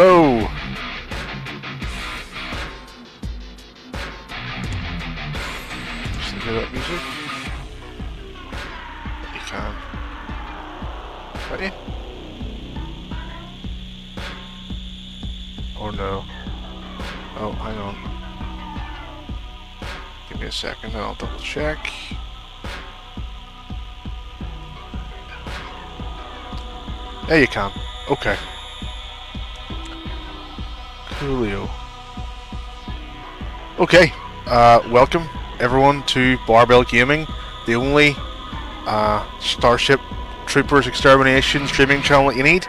Hello. Just hear that music. You can. Ready? Oh no. Oh, hang on. Give me a second and I'll double check. There you can. Okay. Okay. Uh, welcome everyone to Barbell Gaming, the only uh, Starship Troopers Extermination streaming channel that you need.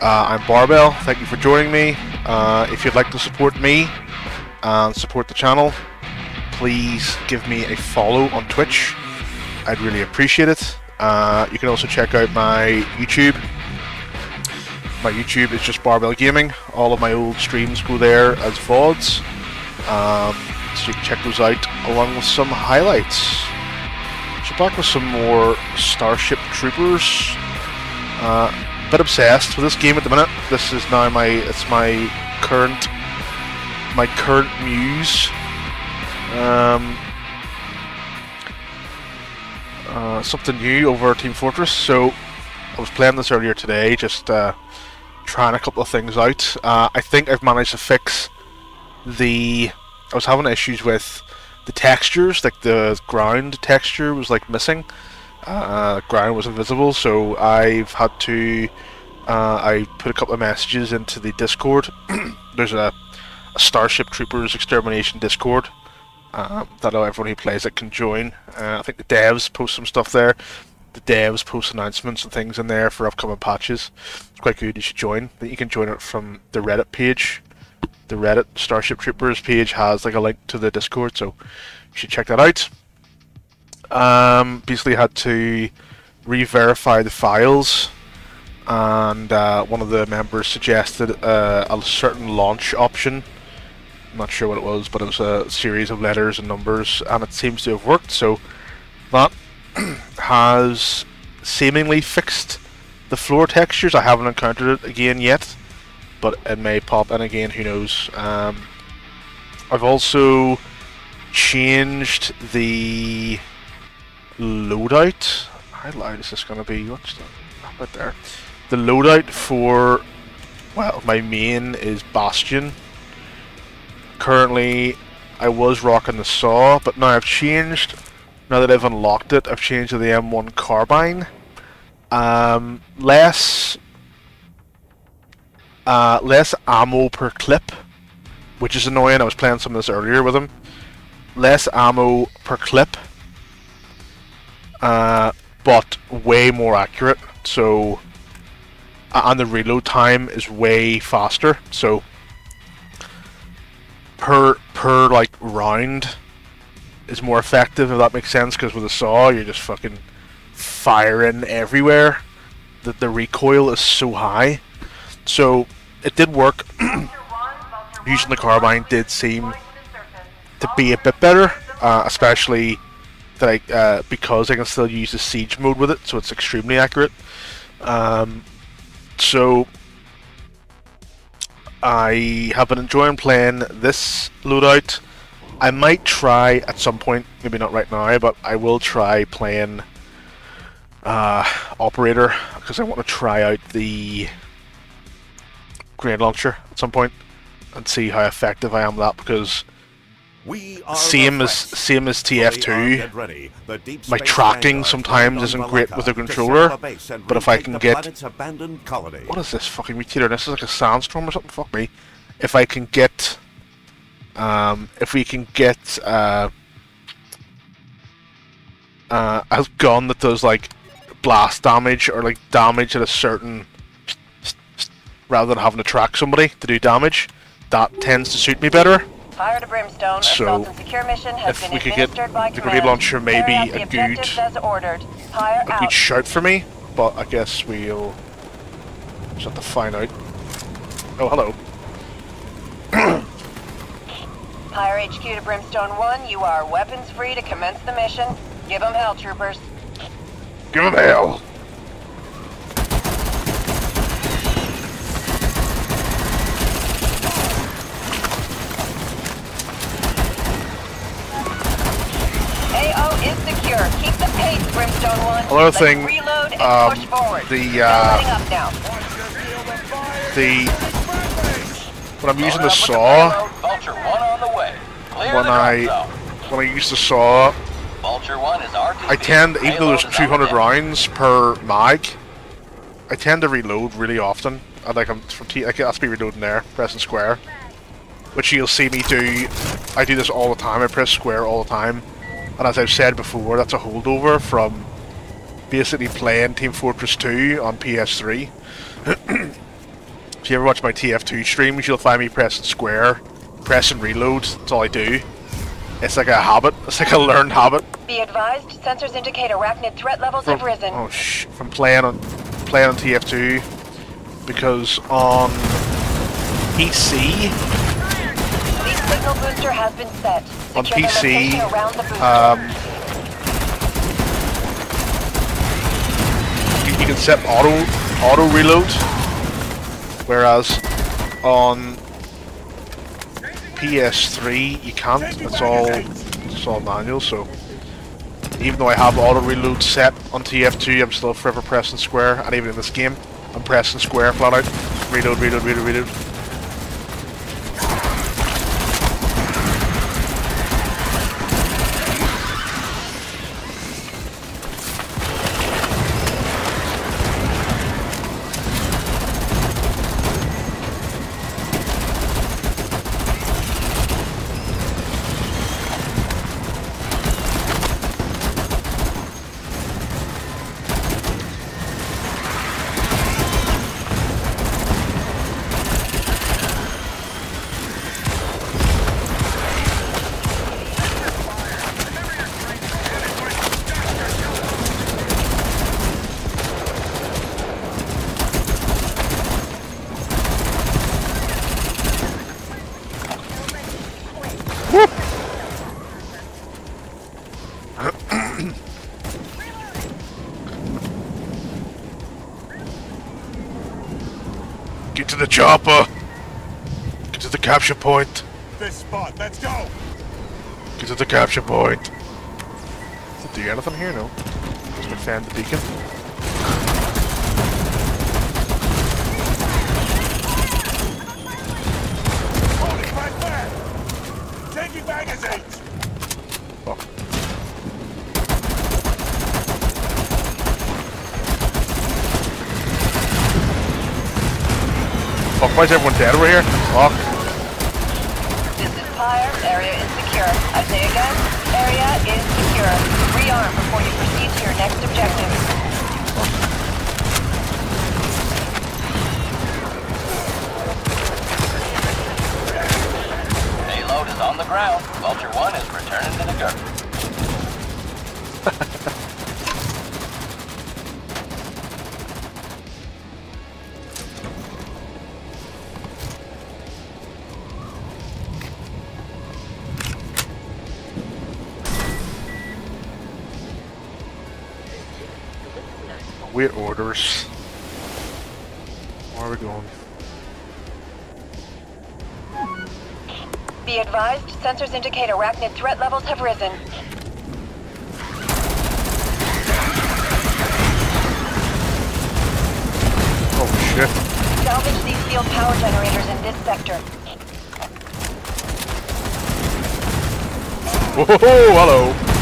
Uh, I'm Barbell. Thank you for joining me. Uh, if you'd like to support me and support the channel, please give me a follow on Twitch. I'd really appreciate it. Uh, you can also check out my YouTube my YouTube is just Barbell Gaming. All of my old streams go there as VODs. Um, so you can check those out along with some highlights. So back with some more Starship Troopers. Uh, bit obsessed with this game at the minute. This is now my it's my current my current muse. Um, uh, something new over Team Fortress. So I was playing this earlier today, just uh, trying a couple of things out. Uh, I think I've managed to fix the. I was having issues with the textures, like the ground texture was like missing. Uh, ground was invisible, so I've had to. Uh, I put a couple of messages into the Discord. There's a, a, Starship Troopers Extermination Discord uh, that everyone who plays it can join. Uh, I think the devs post some stuff there the devs post announcements and things in there for upcoming patches. It's quite good. You should join. You can join it from the Reddit page. The Reddit Starship Troopers page has like a link to the Discord, so you should check that out. Um, basically had to re-verify the files, and uh, one of the members suggested uh, a certain launch option. I'm not sure what it was, but it was a series of letters and numbers, and it seems to have worked. So that has seemingly fixed the floor textures. I haven't encountered it again yet, but it may pop in again, who knows. Um, I've also changed the loadout. How loud is this going to be? What's that about there? The loadout for, well, my main is Bastion. Currently, I was rocking the saw, but now I've changed now that I've unlocked it, I've changed to the M1 carbine. Um, less, uh, less ammo per clip, which is annoying. I was playing some of this earlier with him. Less ammo per clip, uh, but way more accurate. So, and the reload time is way faster. So, per per like round is more effective, if that makes sense, because with a saw, you're just fucking firing everywhere. The, the recoil is so high. So, it did work. Using the carbine did seem to be a bit better, uh, especially that I, uh, because I can still use the siege mode with it, so it's extremely accurate. Um, so, I have been enjoying playing this loadout. I might try at some point, maybe not right now, but I will try playing uh, Operator because I want to try out the grenade launcher at some point and see how effective I am with that because same as same as TF2, my tracking sometimes isn't great with the controller, but if I can get what is this fucking retailer? This is like a sandstorm or something. Fuck me. If I can get um, if we can get uh, uh, a gun that does like blast damage or like damage at a certain rather than having to track somebody to do damage, that tends to suit me better. Fire to brimstone. So, if we could get the grenade launcher, maybe a good, a good shout for me. But I guess we'll just have to find out. Oh, hello. Higher HQ to Brimstone 1, you are weapons free to commence the mission. Give them hell, troopers. Give them hell! Another thing, um, the, uh, the when I'm using the Load up with saw, payload. Vulture 1 on the way. Clear when I when I use the saw, Vulture 1 is RTB. I tend, even though there's Payload is on 200 rounds per mag, I tend to reload really often. I like I'm from T. I can that's be reloading there, pressing square, which you'll see me do. I do this all the time. I press square all the time, and as I've said before, that's a holdover from basically playing Team Fortress 2 on PS3. if you ever watch my TF2 streams, you'll find me pressing square, pressing reload. That's all I do. It's like a habit. It's like a learned habit. Be advised, sensors indicate arachnid threat levels have risen. Oh sh! From playing on playing on TF2 because on PC Lead signal booster has been set. On Secure the PC, the um, you, you can set auto auto reload, whereas on PS3 you can't. It's all it's all manual. So even though I have auto reload set on TF2, I'm still forever pressing square, and even in this game, I'm pressing square flat out. Reload, reload, reload, reload. Chopper. Get to the capture point. This spot, let's go! Get to the capture point. Does it do anything here? No. Just defend the beacon. Holding right back! Taking magazines! Fuck. Fuck, why is everyone dead over here? Fuck. This is Pyre. Area is secure. I say again, area is secure. Rearm before you proceed to your next objective. Payload is on the ground. Vulture 1 is returning to the gun. Orders. Where are we going? Be advised, sensors indicate arachnid threat levels have risen. Oh shit. Salvage these field power generators in this sector. Whoa, hello.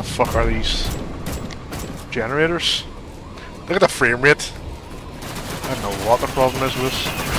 the fuck are these generators? Look at the frame rate. I don't know what the problem is with this.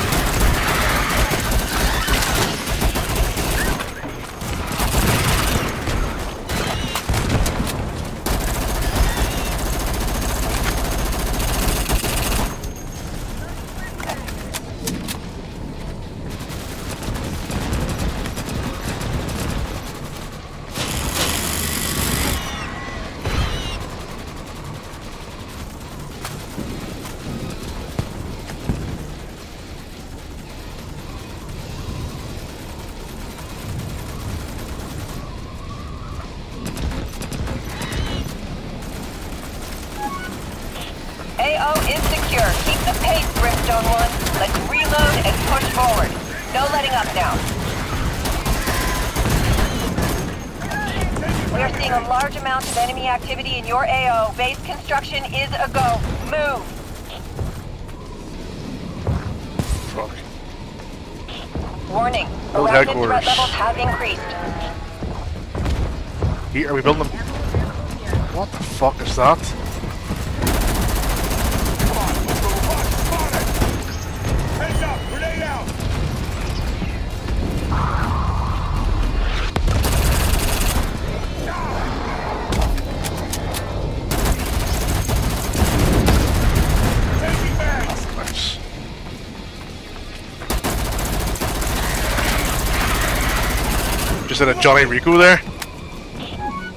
Just had a Johnny Rico there.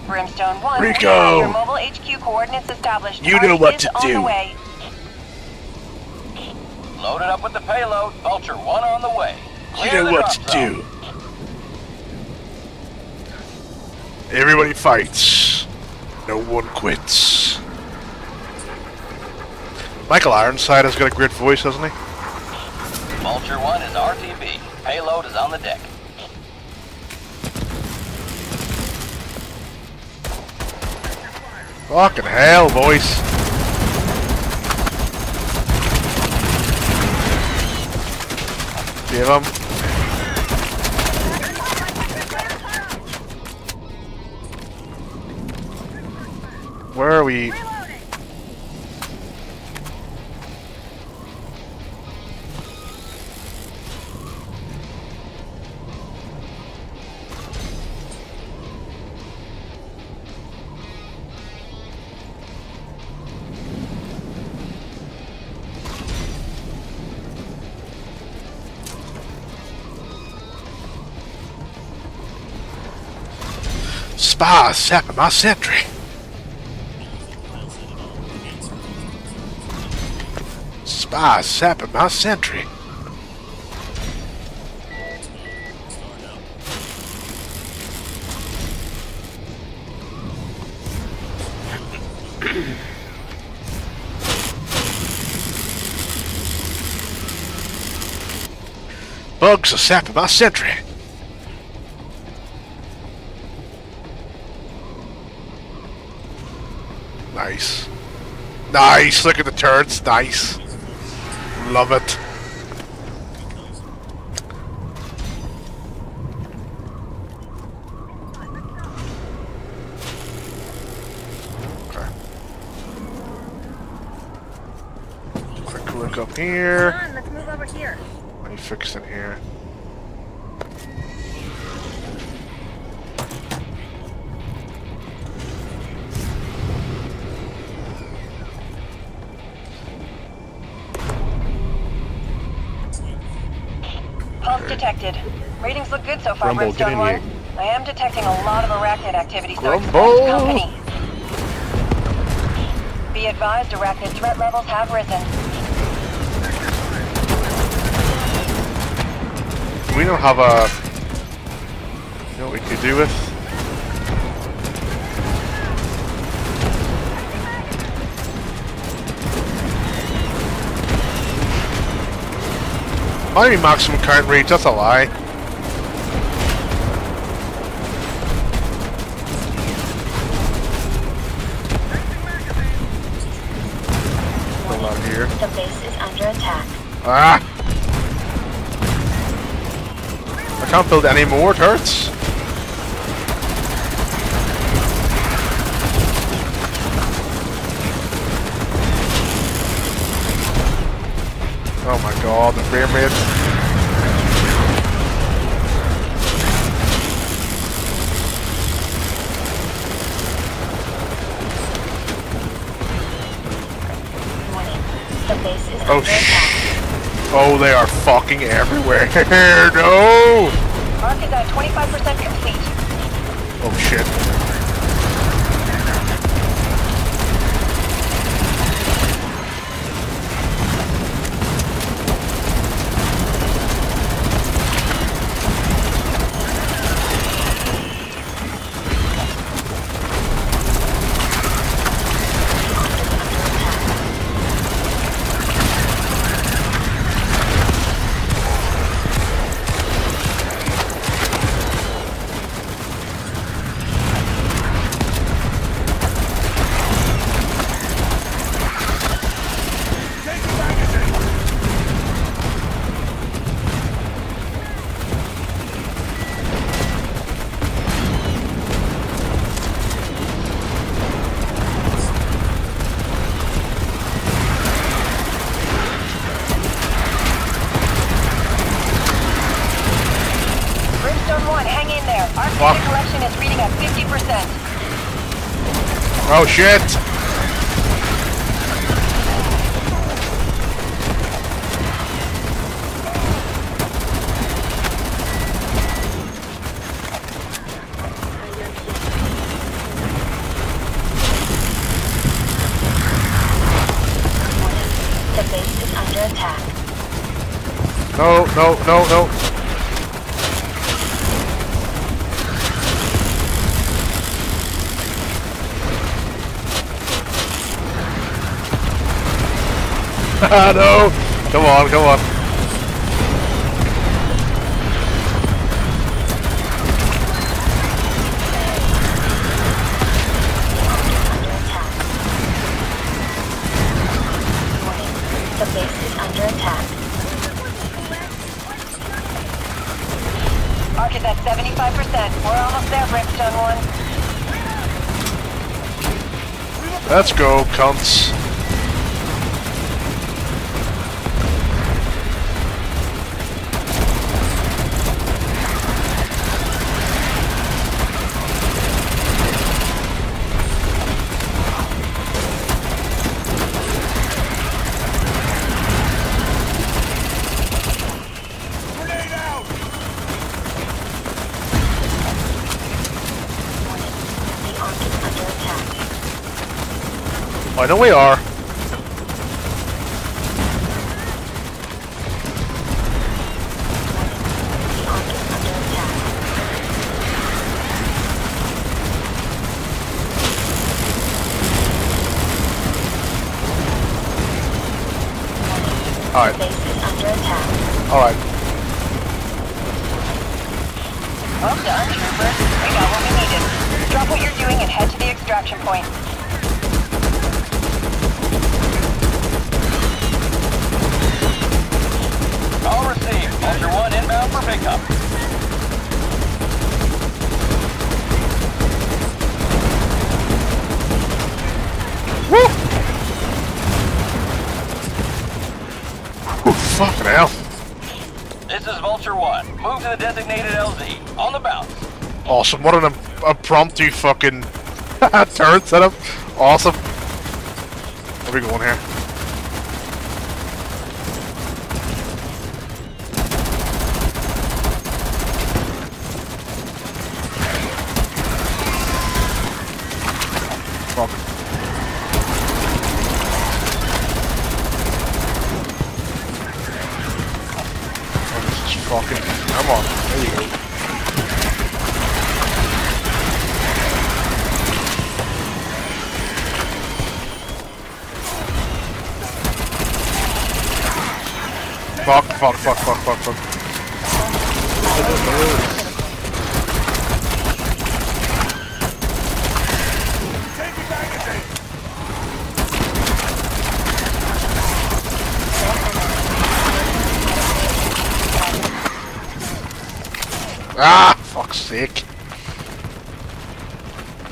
Brimstone 1. Rico! Your mobile HQ coordinates established. You know what to do. Loaded up with the payload. Vulture 1 on the way. You Clear know what to zone. do. Everybody fights. No one quits. Michael Ironside has got a great voice, hasn't he? Fucking hell, boys. Give him. Where are we? Spa sapping my sentry. Spy sapping my sentry. Bugs are sapping my sentry. Nice. Look at the turrets. Nice. Love it. Okay. Quick look up here. Detected. Readings look good so far, Grumble, Brimstone in 1. here. I am detecting a lot of arachnid activity, so Grumble! company. Be advised, arachnid threat levels have risen. We don't have a. You know what we could do with? Might be maximum current reach, that's a lie. Hold on here. The base is under attack. Ah! I can't build any more turrets. Oh my god, the frame rate. Warning. The base is Oh under attack. sh! Oh, they are fucking everywhere. no! Arc is at 25% complete. Oh shit. Oh shit! The base is under attack. No, no, no, no. Ah, Ah, no! Come on, come on. The base is under attack. Warning. The base is under attack. Arc is at 75%. We're almost there, Brimstone 1. Let's go, cunts. Grenade out! Warning. The Ark is under attack. I know we are. Alright, alright. Well done, troopers. We got what we needed. Drop what you're doing and head to the extraction point. All received. Vulture 1 inbound for pickup. Woo! Whew, fucking hell. This is Vulture 1. Move to the designated LZ. On the bounce. Awesome. What an im- impromptu fucking turret setup. Awesome. Where we going here? Fuck. Oh, this is fucking. Come on. There you go. Fuck, fuck, fuck, fuck, Ah, fuck's sake.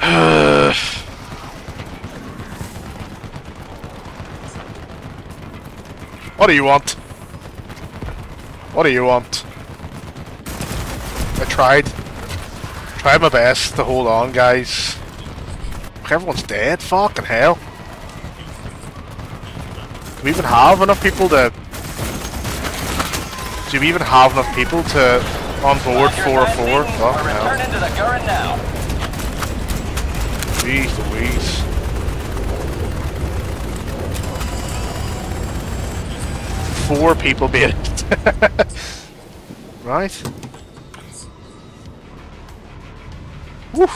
what do you want? What do you want? I tried. Tried my best to hold on, guys. Everyone's dead. Fucking hell. Do we even have enough people to... Do we even have enough people to on board Roger, 4 9 4? We're Fuck hell. returning to the Gurren now. Jeez Louise. Four people being right. Woo.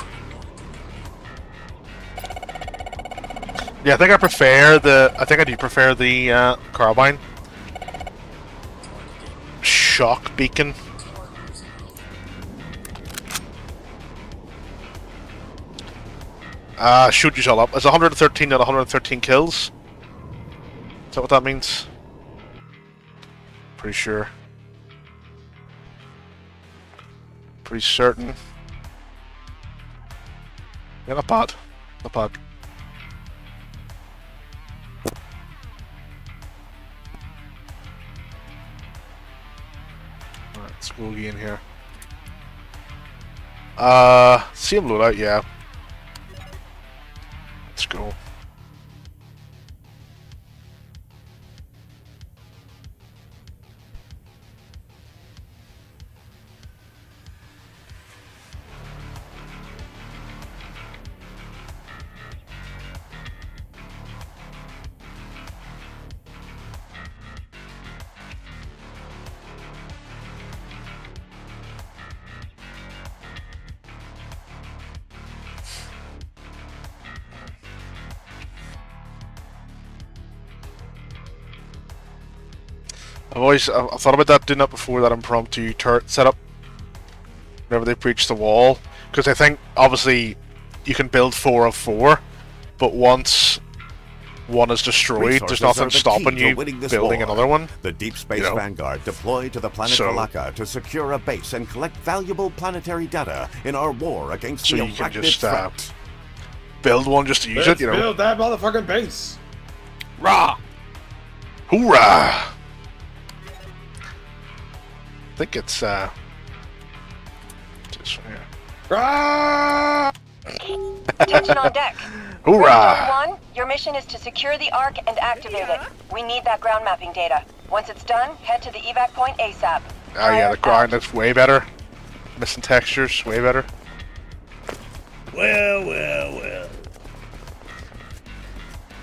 Yeah, I think I prefer the. I think I do prefer the uh, carbine. Shock beacon. Uh, shoot yourself up. It's 113 out of 113 kills. Is that what that means? Pretty sure. Pretty certain. Yeah, not bad. Not bad. Alright, let's go in here. Uh, see him load out, yeah. I've always I've I've thought about that doing that before that impromptu turret setup. Whenever they breach the wall, because I think obviously you can build four of four, but once one is destroyed, Resources there's nothing the stopping you building war. another one. The Deep Space You know? Vanguard deployed to the planet So- Alaka to secure a base and collect valuable planetary data in our war against So the you can arachnid just, uh, threat. Build one just to use Let's it, you know. build that motherfucking base. Rah! Hoorah! I think it's uh this one here. Ah! Attention on deck. Hoorah! 1, your mission is to secure the Ark and activate it. We need that ground mapping data. Once it's done, head to the evac point ASAP. Oh yeah, the Fire grind out. looks way better. Missing textures, way better. Well, well, well.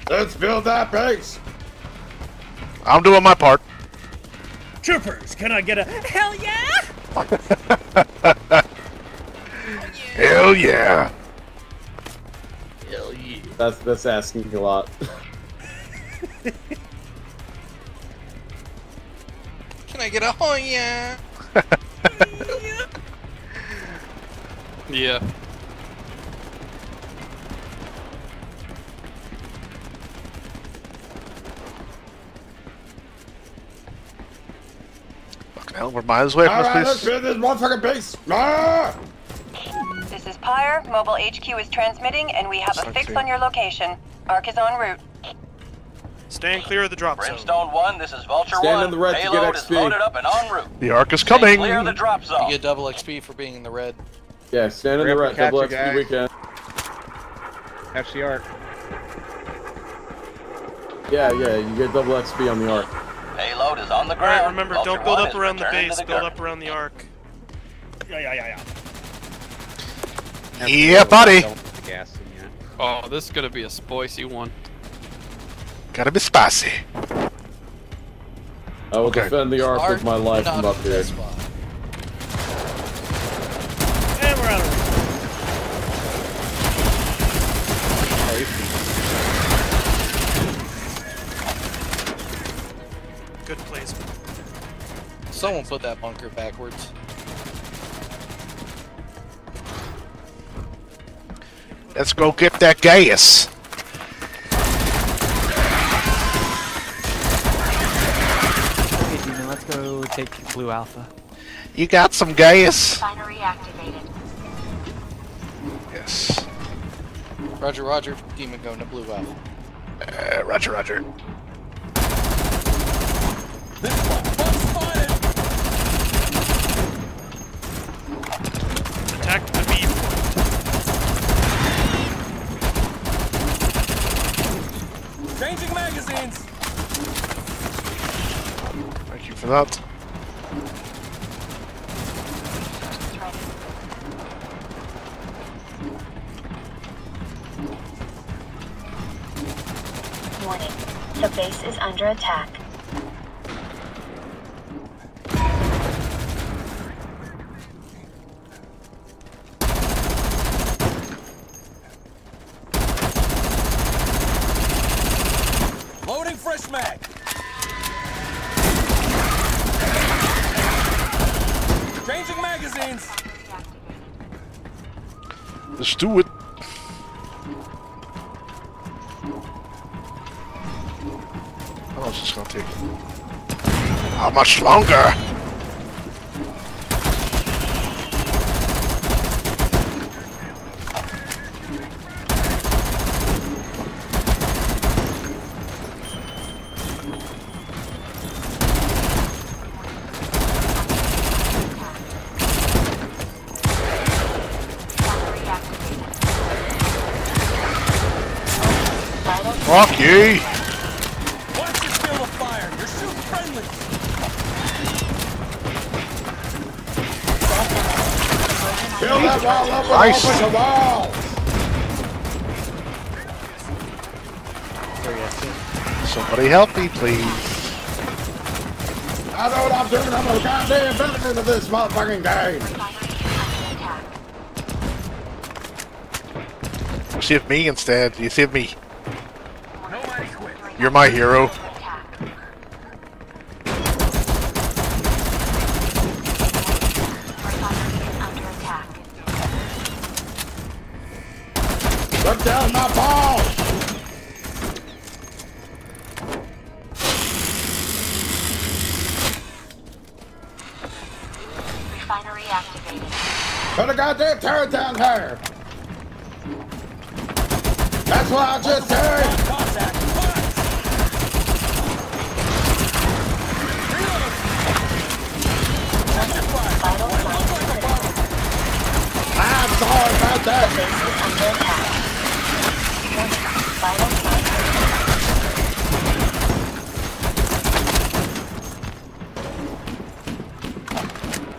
Let's build that base. I'm doing my part. Troopers, can I get a hell yeah? Hell yeah! Hell yeah. That's that's asking a lot. Can I get a oh yeah? yeah. Hell, we're miles away from All right, let's this place. build this motherfucking base. Ah! This is Pyre. Mobile HQ is transmitting, and we have a fix yeah. on your location. Ark is en route. Stand clear of the drop zone. Brimstone 1, this is Vulture Stand 1. on the red to get Payload is XP. loaded up and en route. The arc is Stay coming! clear of the drop zone. You get double XP for being in the red. Yeah, stand in Hurry the red. Double it, XP guys. weekend. FC arc. Yeah, yeah, you get double XP on the arc. Payload is on the Alright, ground. remember, Vulture don't build up around the base, to build gun. up around the arc. Yeah, yeah, yeah, yeah. Yeah, buddy! Don't put the gas in yet. Oh, this is gonna be a spicy one. Gotta be spicy. I will Okay. defend the arc Arc, with my life not from up in here. Someone put that bunker backwards. Let's go get that gas. Okay, Demon, let's go take Blue Alpha. You got some gas? Refinery activated. Yes. Roger, Roger. Demon going to blue alpha. Uh, roger, roger. Attack. Much longer? Refinery activated. Fuck you! Watch your field of fire. You're shooting friendly. Kill that wall up with Christ. open the wall! There you go. Somebody help me, please. I know what I'm doing. I'm a goddamn veteran of this motherfucking game. Save me instead. You save me. You're my hero. Activated. Put a goddamn turret down there! That's what I just said! Contact. Fire. Vital signs critical. I'm sorry about that! Base is under attack. Warning. Vital signs critical.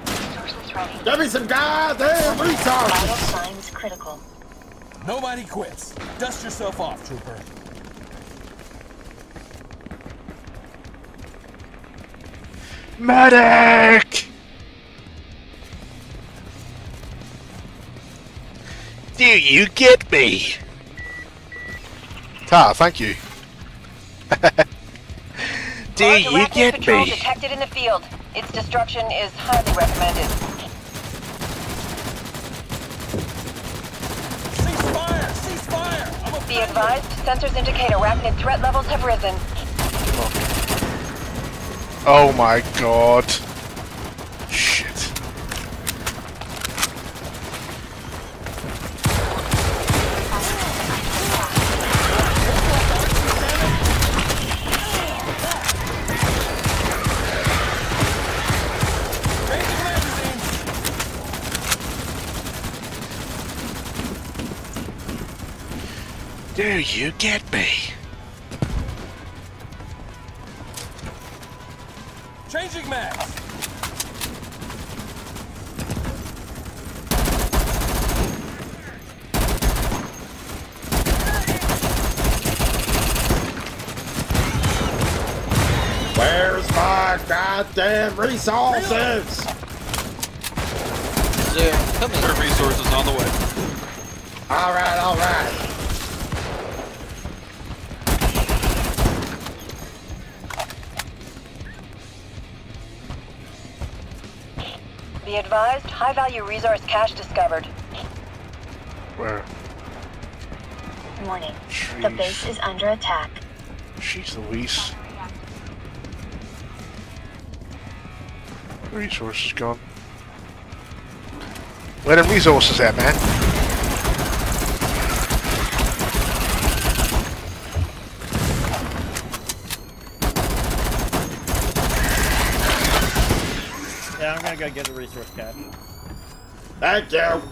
Resources ready. Give me some goddamn Vital resources! signs critical. Nobody quits. Dust yourself off, trooper. Medic! Do you get me? Ta, thank you. Do Large you arachnid get patrol me? detected in the field. Its destruction is highly recommended. Cease fire. Cease fire. I'm a Be advised, sensors indicate arachnid threat levels have risen. Oh my god. You get me? Changing mags. Where's my goddamn resources? Zoom, come here. resources on the way. Alright, alright. High-value resource cache discovered. Where? Warning. The base is under attack. Jeez Louise. Resources gone. Where the resources at, man? Yeah, I'm gonna go get a resource cache. Thank you.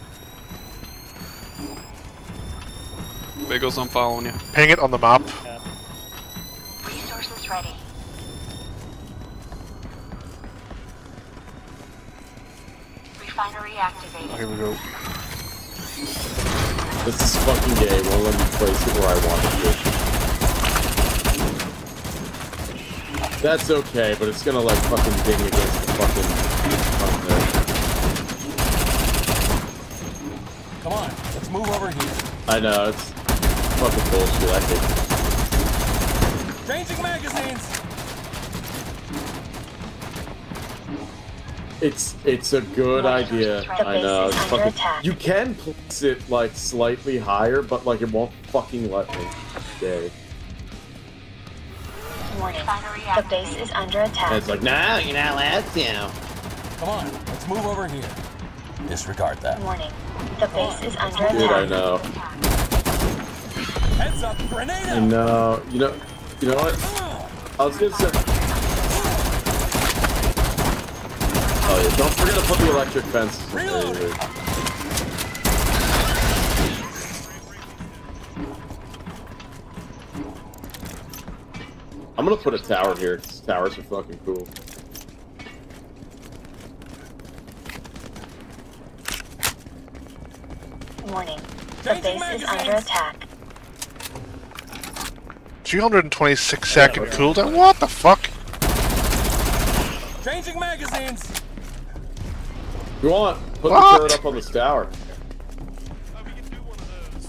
Biggles, I'm following you. Ping it on the map. Resources ready. Refinery activated. Here we go. This is fucking gay. Won't let me place it where I want it to. That's okay, but it's gonna like fucking ding against the fucking front there. Come on. Let's move over here. I know it's fucking bullshit. I hate it. Changing magazines. It's it's a good idea. I know. It's fucking, you can place it like slightly higher, but like it won't fucking let me. Gay. Warning. The base is under attack. And it's like, no, you're not allowed to. Come on. Let's move over here. Disregard that. Warning. The base is under Dude, I know. Heads up. Grenade I know. You know. You know what? I was gonna say. Oh yeah! Don't forget to put the electric fence. Reloading. I'm gonna put a tower here. 'cause Towers are fucking cool. Warning. The base is under attack. 326 second cooldown. What the fuck? Changing magazines. If you want, put What? the turret up on this tower.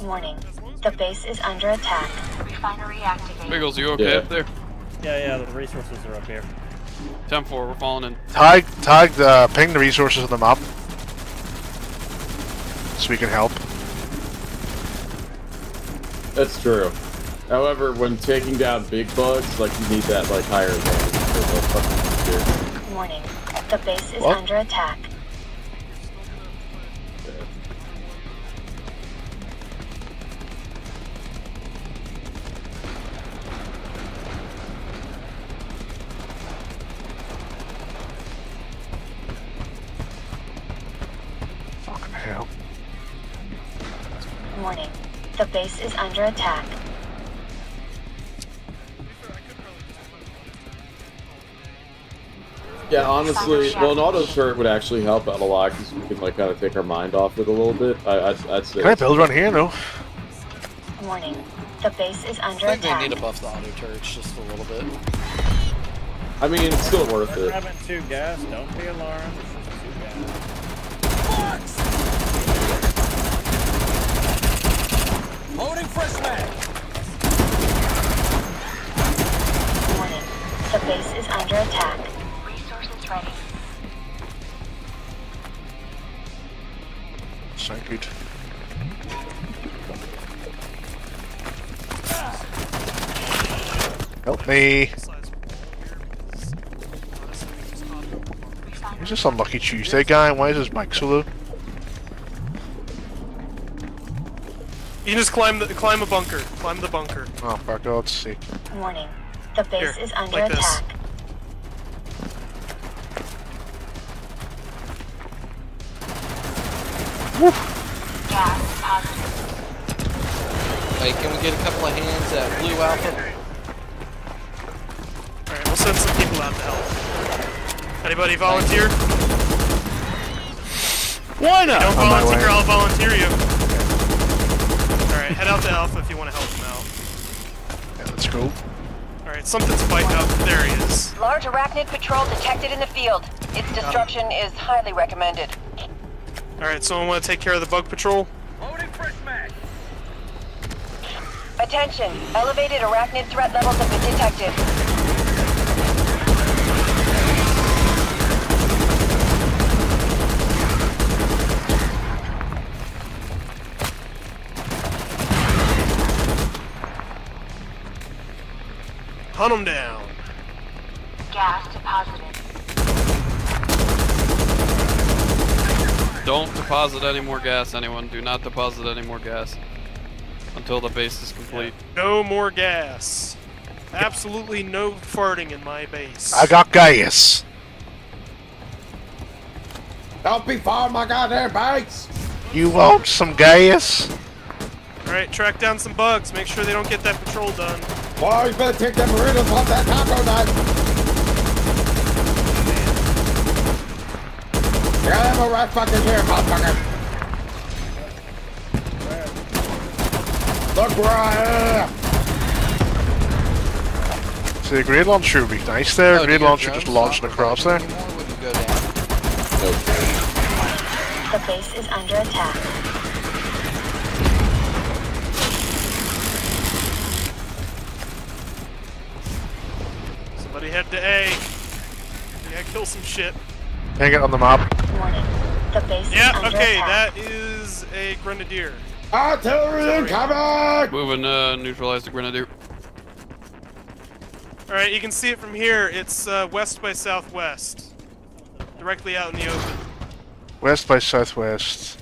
Warning. The base is under attack. Refinery activated. Biggles, you okay Yeah. up there? Yeah, yeah, the resources are up here. 10-4, we're falling in. Tag, tag the, ping the resources on the map. So we can help. That's true. However, when taking down big bugs, like you need that like higher advantage for the fucking. Warning. The base is What? under attack. Under attack. Yeah, honestly, well, an auto turret would actually help out a lot because we can like kind of take our mind off it a little bit. I, I'd, I'd say. Can I build around here? No. Warning. The base is under I think they need to buff the auto turrets just a little bit. I mean, it's still worth We're it. grabbing two gas. Don't be alarmed. This is two gas. Loading fresh mag. Warning. The base is under attack. Resources ready. Sound good. Help me. Who's this unlucky Tuesday guy? Why is his mic so low? You can just climb the climb a bunker. Climb the bunker. Oh, for God's sake. Warning. The base Here, is under like this. attack. Gas positive. Hey, can we get a couple of hands at Blue Alpha? Alright, we'll send some people out to help. Anybody volunteer? Why not? Don't On my volunteer. I'll volunteer you. Alright, head out to Alpha if you want to help him out. Yeah, let's go. Alright, something's fighting up. There he is. Large arachnid patrol detected in the field. Its destruction is highly recommended. Alright, someone want to take care of the bug patrol? Loading fresh mag. Attention, elevated arachnid threat levels have been detected. Hunt him down. Gas deposited. Don't deposit any more gas, anyone. Do not deposit any more gas. Until the base is complete. No more gas. Absolutely no farting in my base. I got Gaius. Don't be following my goddamn bikes! You want some Gaius? Alright, track down some bugs. Make sure they don't get that patrol done. Boy, you better take them burritos off that taco night! Yeah, I'm a right fucking here, motherfucker! Look where I am! See, the grenade launcher would be nice there. Oh, do grenade launcher just drones launching across there. anymore when you go down? The base is under attack. Head to A. Yeah, kill some shit. Hang it on the mob. Warning. The base Yeah, okay, attack. that is a grenadier. Artillery incoming! Moving, uh, neutralize the grenadier. Alright, you can see it from here. It's uh, west by southwest. Directly out in the open. West by southwest.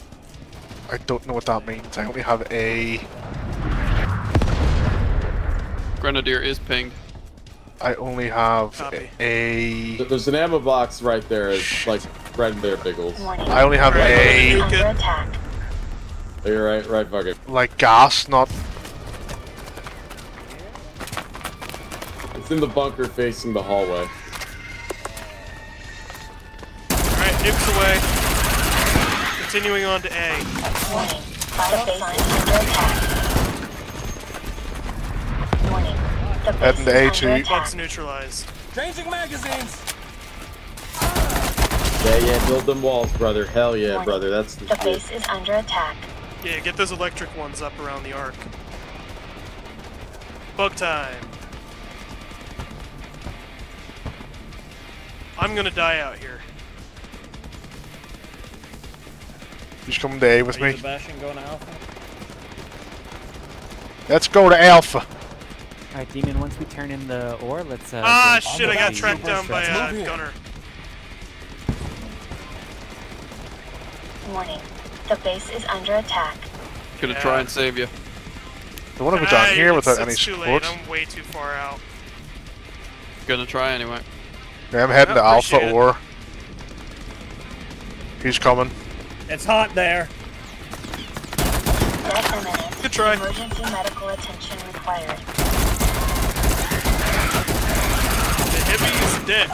I don't know what that means. I only have a. Grenadier is pinged. I only have Copy. a. There's an ammo box right there, it's like right in there, Biggles. I only have Alright, a you Under good? attack. Oh, you're right, right, fuck it. like gas, not It's It's in the bunker facing the hallway. Alright, nukes away. Continuing on to A. Warning. The base under attack. Warning. The base Heading to is under A2. attack. Bugs neutralized. Changing magazines. Yeah, yeah, build them walls, brother. Hell yeah, Warning. brother. That's the The shit. base is under attack. Yeah, get those electric ones up around the arc. Bug time. I'm gonna die out here. Who's coming to A with Are you me? Sebastian going to Alpha? Let's go to Alpha. Alright, Demon, once we turn in the ore, let's uh ah, go- shit, I got see- tracked down by Let's a move in. gunner. Warning. The base is under attack. Gonna Yeah. try and save you. Don't want to go down here without any it's too support. late. I'm way too far out. Gonna try anyway. Yeah, I'm heading to Alpha appreciate it. or. Who's coming? It's hot there. Death. Good try. Emergency medical attention required. The heavy's dead.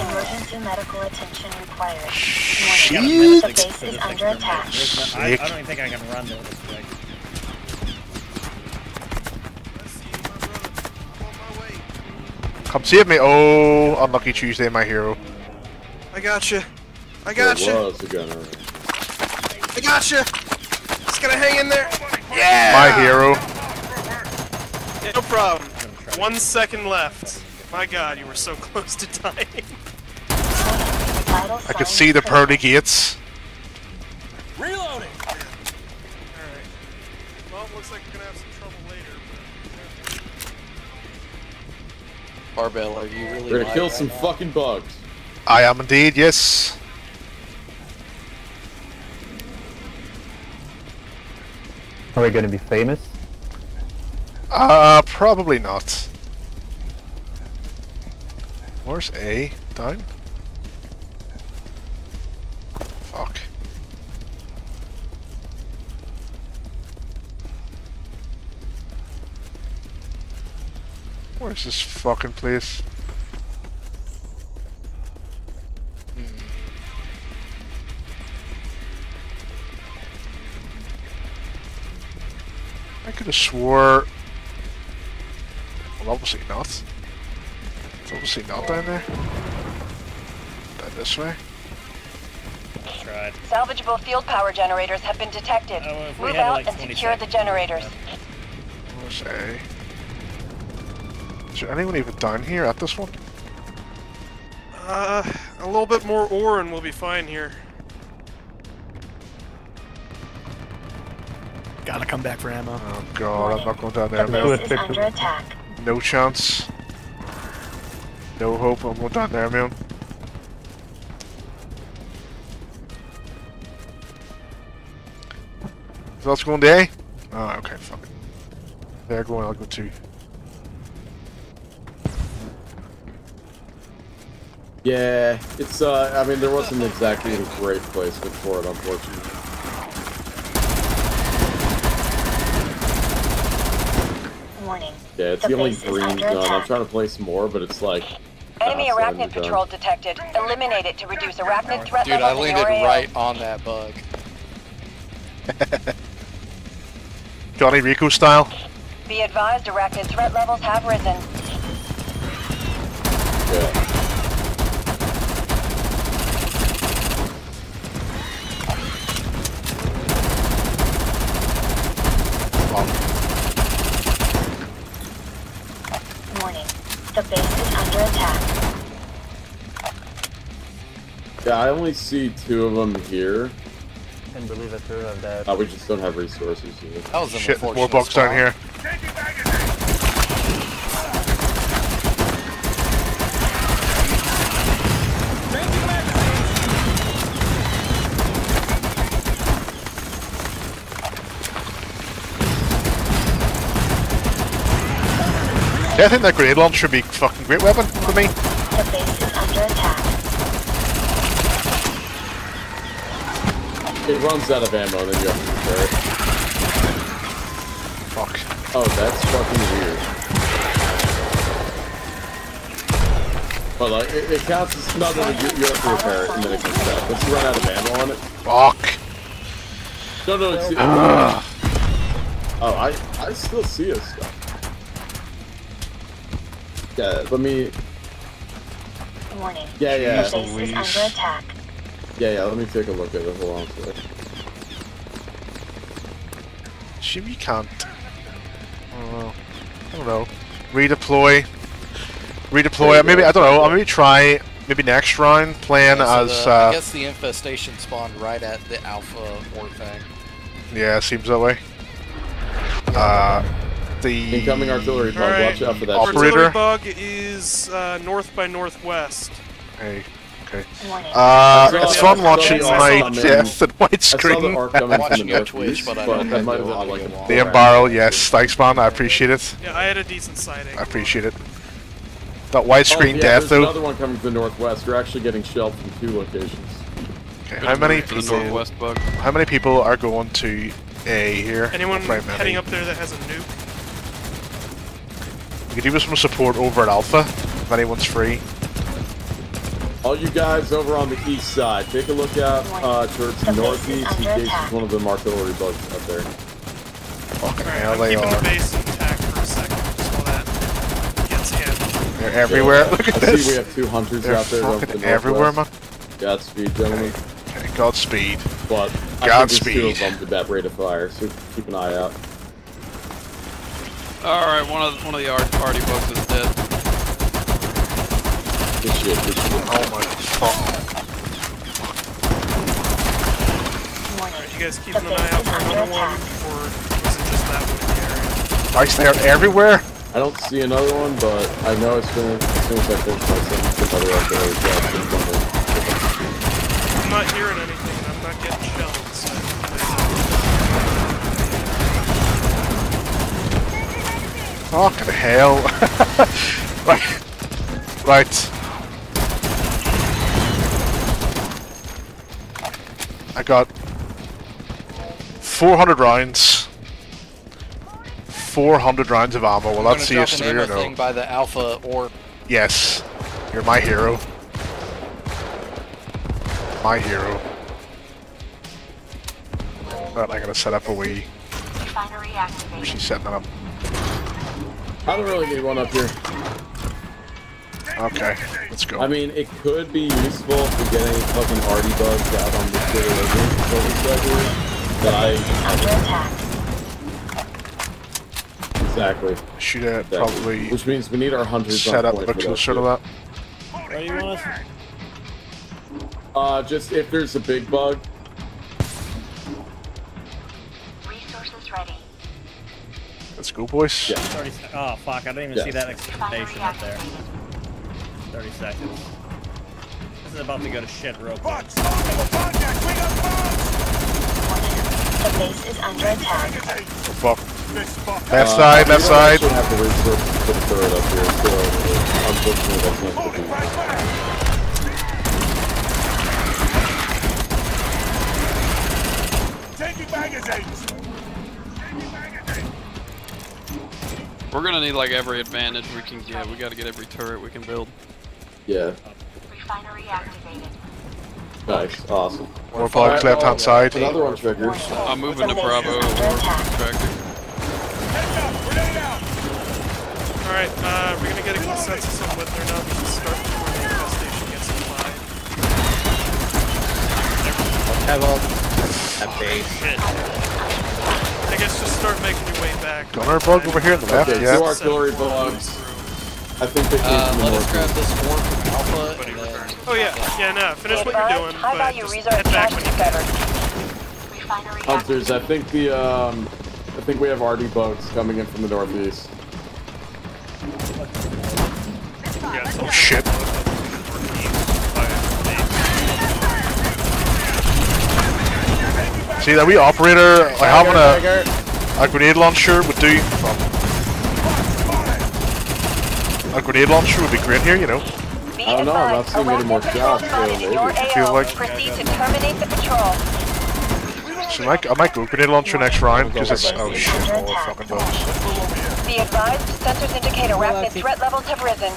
Emergency medical attention required. Shit. The base is under attack. I, I don't even think I can run to this quick. See, my brother. I'm on my way. Come save me. Oh, unlucky Tuesday, my hero. I gotcha. I got gotcha. was a gunner. I gotcha. Just gotta hang in there. Yeah. My hero. No problem. One second left. My god, you were so close to dying. I could see the critical. pearly gates. Reloading. Alright. Well, looks like we're gonna have some trouble later. Barbell, are you really We're gonna kill right some now? fucking bugs. I am indeed, yes. Are we going to be famous? Uh, probably not. Where's A? Down? Fuck. Where's this fucking place? Hmm. I could have swore. Well, obviously not. It's obviously not down there. Down this way. Tried. Salvageable field power generators have been detected. Oh, if we Move out like, and 20 secure the seconds. generators. Where's A? Is there anyone even down here at this one? Uh, a little bit more ore and we'll be fine here. Gotta come back for ammo. Oh god, I'm not going down there, The man. base is under attack. No chance. No hope, I'm going down there, man. So that's going to A? Oh, okay, fuck it. They're going, I'll go too. Yeah, it's uh, I mean, there wasn't exactly a great placement for it, unfortunately. Warning. Yeah, it's The the, only base is green under gun. I'm trying to place more, but it's like. Enemy arachnid patrol detected. Eliminate it to reduce arachnid threat Dude, I levels in landed right on that bug. Johnny Rico style. Be advised, arachnid threat levels have risen. Yeah. Warning. The base is under attack. Yeah, I only see two of them here. Can believe it through of that. Uh, we just don't have resources here. That was an Shit, there's more unfortunate bugs down here. Yeah, I think that grenade launcher would be a fucking great weapon for me. The base is under attack. It runs out of ammo, then you have to repair it. Fuck. Oh, that's fucking weird. But like, it, it counts as no, no, you, you have to repair it and then it comes back. Once you run out of ammo on it. Fuck. No, no, it's, Ugh. Oh, I I still see us stuff. Yeah, let me. Warning. Yeah, yeah. The base is under attack. Yeah, yeah. Let me take a look at it. Hold on. a sec. Assume you can't. I don't know. I don't know. Redeploy. Redeploy. Maybe I don't know. I'll maybe try. Maybe next round plan Yeah, so as. the- uh, I guess the infestation spawned right at the alpha war thing. Yeah, seems that way. Uh, the Incoming artillery bug. Alright, Watch out for that. Operator. Artillery bug is uh, north by northwest. Hey, okay. Uh, it's fun watching my arc come in. death and white I saw the screen. arc coming from Watching the your Twitch, but I but don't that have might have no been like a on. The Embarrel, yes. Thanks, man. I appreciate it. Yeah, I had a decent sighting. I appreciate it. That widescreen oh, yeah, death, there's though. another one coming to the northwest. We're actually getting shelled from two locations. Okay, how many the people? northwest bug. How many people are going to A here? Anyone Not very many. heading up there that has a nuke? You could do some support over at Alpha if anyone's free. All you guys over on the east side, take a look out uh, towards the The base is northeast in under case attack. one of them artillery bugs up there. Fucking Alright, hell, they keeping the are. base intact for a second just while that gets hit. They're everywhere. Look at I this. see we have two hunters They're out there. up fucking the everywhere, man. Godspeed, gentlemen. Okay, Godspeed. But I Godspeed. think there's two of them with that rate of fire, so keep an eye out. Alright, one of the, one of the art party bugs is dead. Good shit, good shit. Oh my fuck. Warning. Alright, you guys keeping an eye out for another one, or was it just that one in the area? Christ, they're everywhere. I don't see another one, but I know as soon as, as, soon as I finish my sentence, another artillery job is gonna come in. I'm not hearing anything, and I'm not getting shelled, so... Fucking hell. right. Right. I got 400 rounds. 400 rounds of ammo. Will We're that see us through or no? by the alpha or Yes. You're my hero. My hero. Right, I'm gonna set up a wee. She's setting it up. I don't really need one up here. Okay, let's go. I mean, it could be useful for getting fucking arty bugs out on the clear but I Under attack. exactly. Should uh, exactly. probably Which means we need our hunters set on up a point bit for closer to shit. that. Where do you want us? Uh, just if there's a big bug, Resources ready. Let's go, boys. Yeah. Oh, fuck. I didn't even Yeah. see that expectation up there. 30 seconds. This is about to go to shit real quick. Bugs! Multiple contacts! We got bugs! The base is under attack. Fuck. Fuck. Left uh, side, left side. actually have the resources to put a turret up here, so uh, unfortunately that's not Moving going right back! Taking magazines! Taking magazines! We're gonna need like every advantage we can get. We gotta get every turret we can build. Yeah, Refinery activated. nice, awesome. More bugs left hand side. Another one triggered. I'm moving to Bravo is or under attack. Extractor. Heads up! Grenade out! Alright, uh, we're gonna get a consensus on whether or not we should start before the infestation gets applied. Have all that base. Shit. I guess just start making your way back. Gunner bug over here on the left, Okay, yeah. two artillery bugs. I think they came uh, from the let us grab this orb from alpha and then Oh yeah, yeah, no, finish what you're doing, high but value just resource head back when you discovered. Hunters, I think the um, I think we have arty boats coming in from the northeast. Yeah, Oh shit. See that we operator I having a a grenade launcher would do a grenade launcher would be great here, you know. Be I don't know, I'm not advised, seeing any more patrol shots, so spotted in your maybe. Feel like- Proceed to terminate the patrol. So I might, I might go grenade launcher next round because it's oh shit, more fucking bugs. Be advised, sensors indicate arachnid threat levels have risen.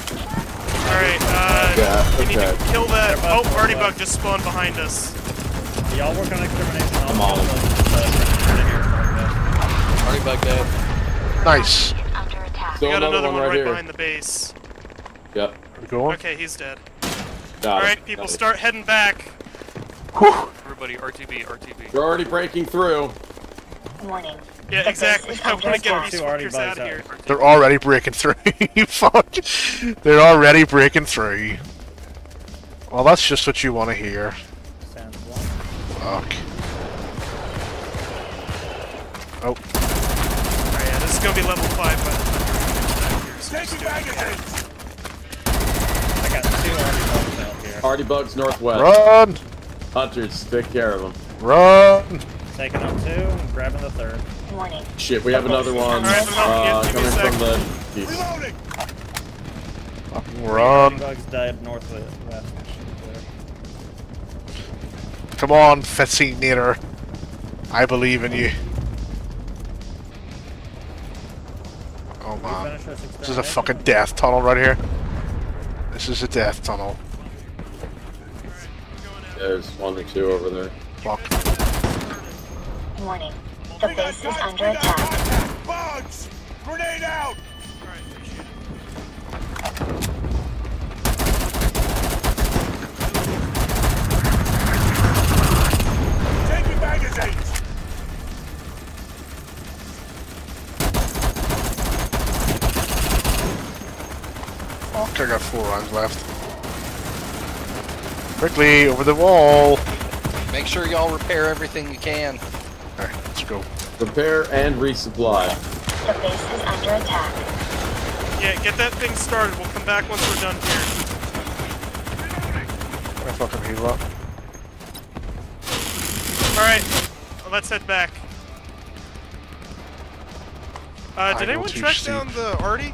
Alright, uh, Yeah, we need okay. to kill that. Oh, both Bug just spawned behind us. Y'all work on extermination. I'll on kill the- the. Already bug dead. Nice. Under. Still we got another, another one, right, right here. behind the base. Yep. Going. Okay, he's dead. Got it. Alright, people, Got it. start heading back. Everybody, RTB, RTB. They're already breaking through. Warning. Yeah, The exactly. I want to get these Two fuckers out of out. here. They're already breaking through. Fuck. They're already breaking through. Well, that's just what you want to hear. Sounds one. Fuck. Oh, Alright, yeah, this is gonna be level 5 by the time we're back here, so just Taking magazines. I got two already bugs out here. Artie Bugs Northwest. run! Hunters, take care of them. Run! Taking out two, and grabbing the third. Warning. Shit, we have another one Alright, uh, you. Give me coming from the east. Reloading. Fucking run! bugs died northwest. Come on, Fascinator. I believe in you. Oh We this This is a fucking death tunnel right here. This is a death tunnel. There's one or two over there. Fuck. Warning. The base is under attack. Bugs. Grenade out. Alright, appreciate it. Taking magazines. Fuck, I got four rounds left. Quickly, over the wall! Make sure y'all repair everything you can. Alright, let's go. Repair and resupply. The base is under attack. Yeah, get that thing started. We'll come back once we're done here. I fucking heal up. Alright, well, let's head back. Uh, did go anyone track down the Artie?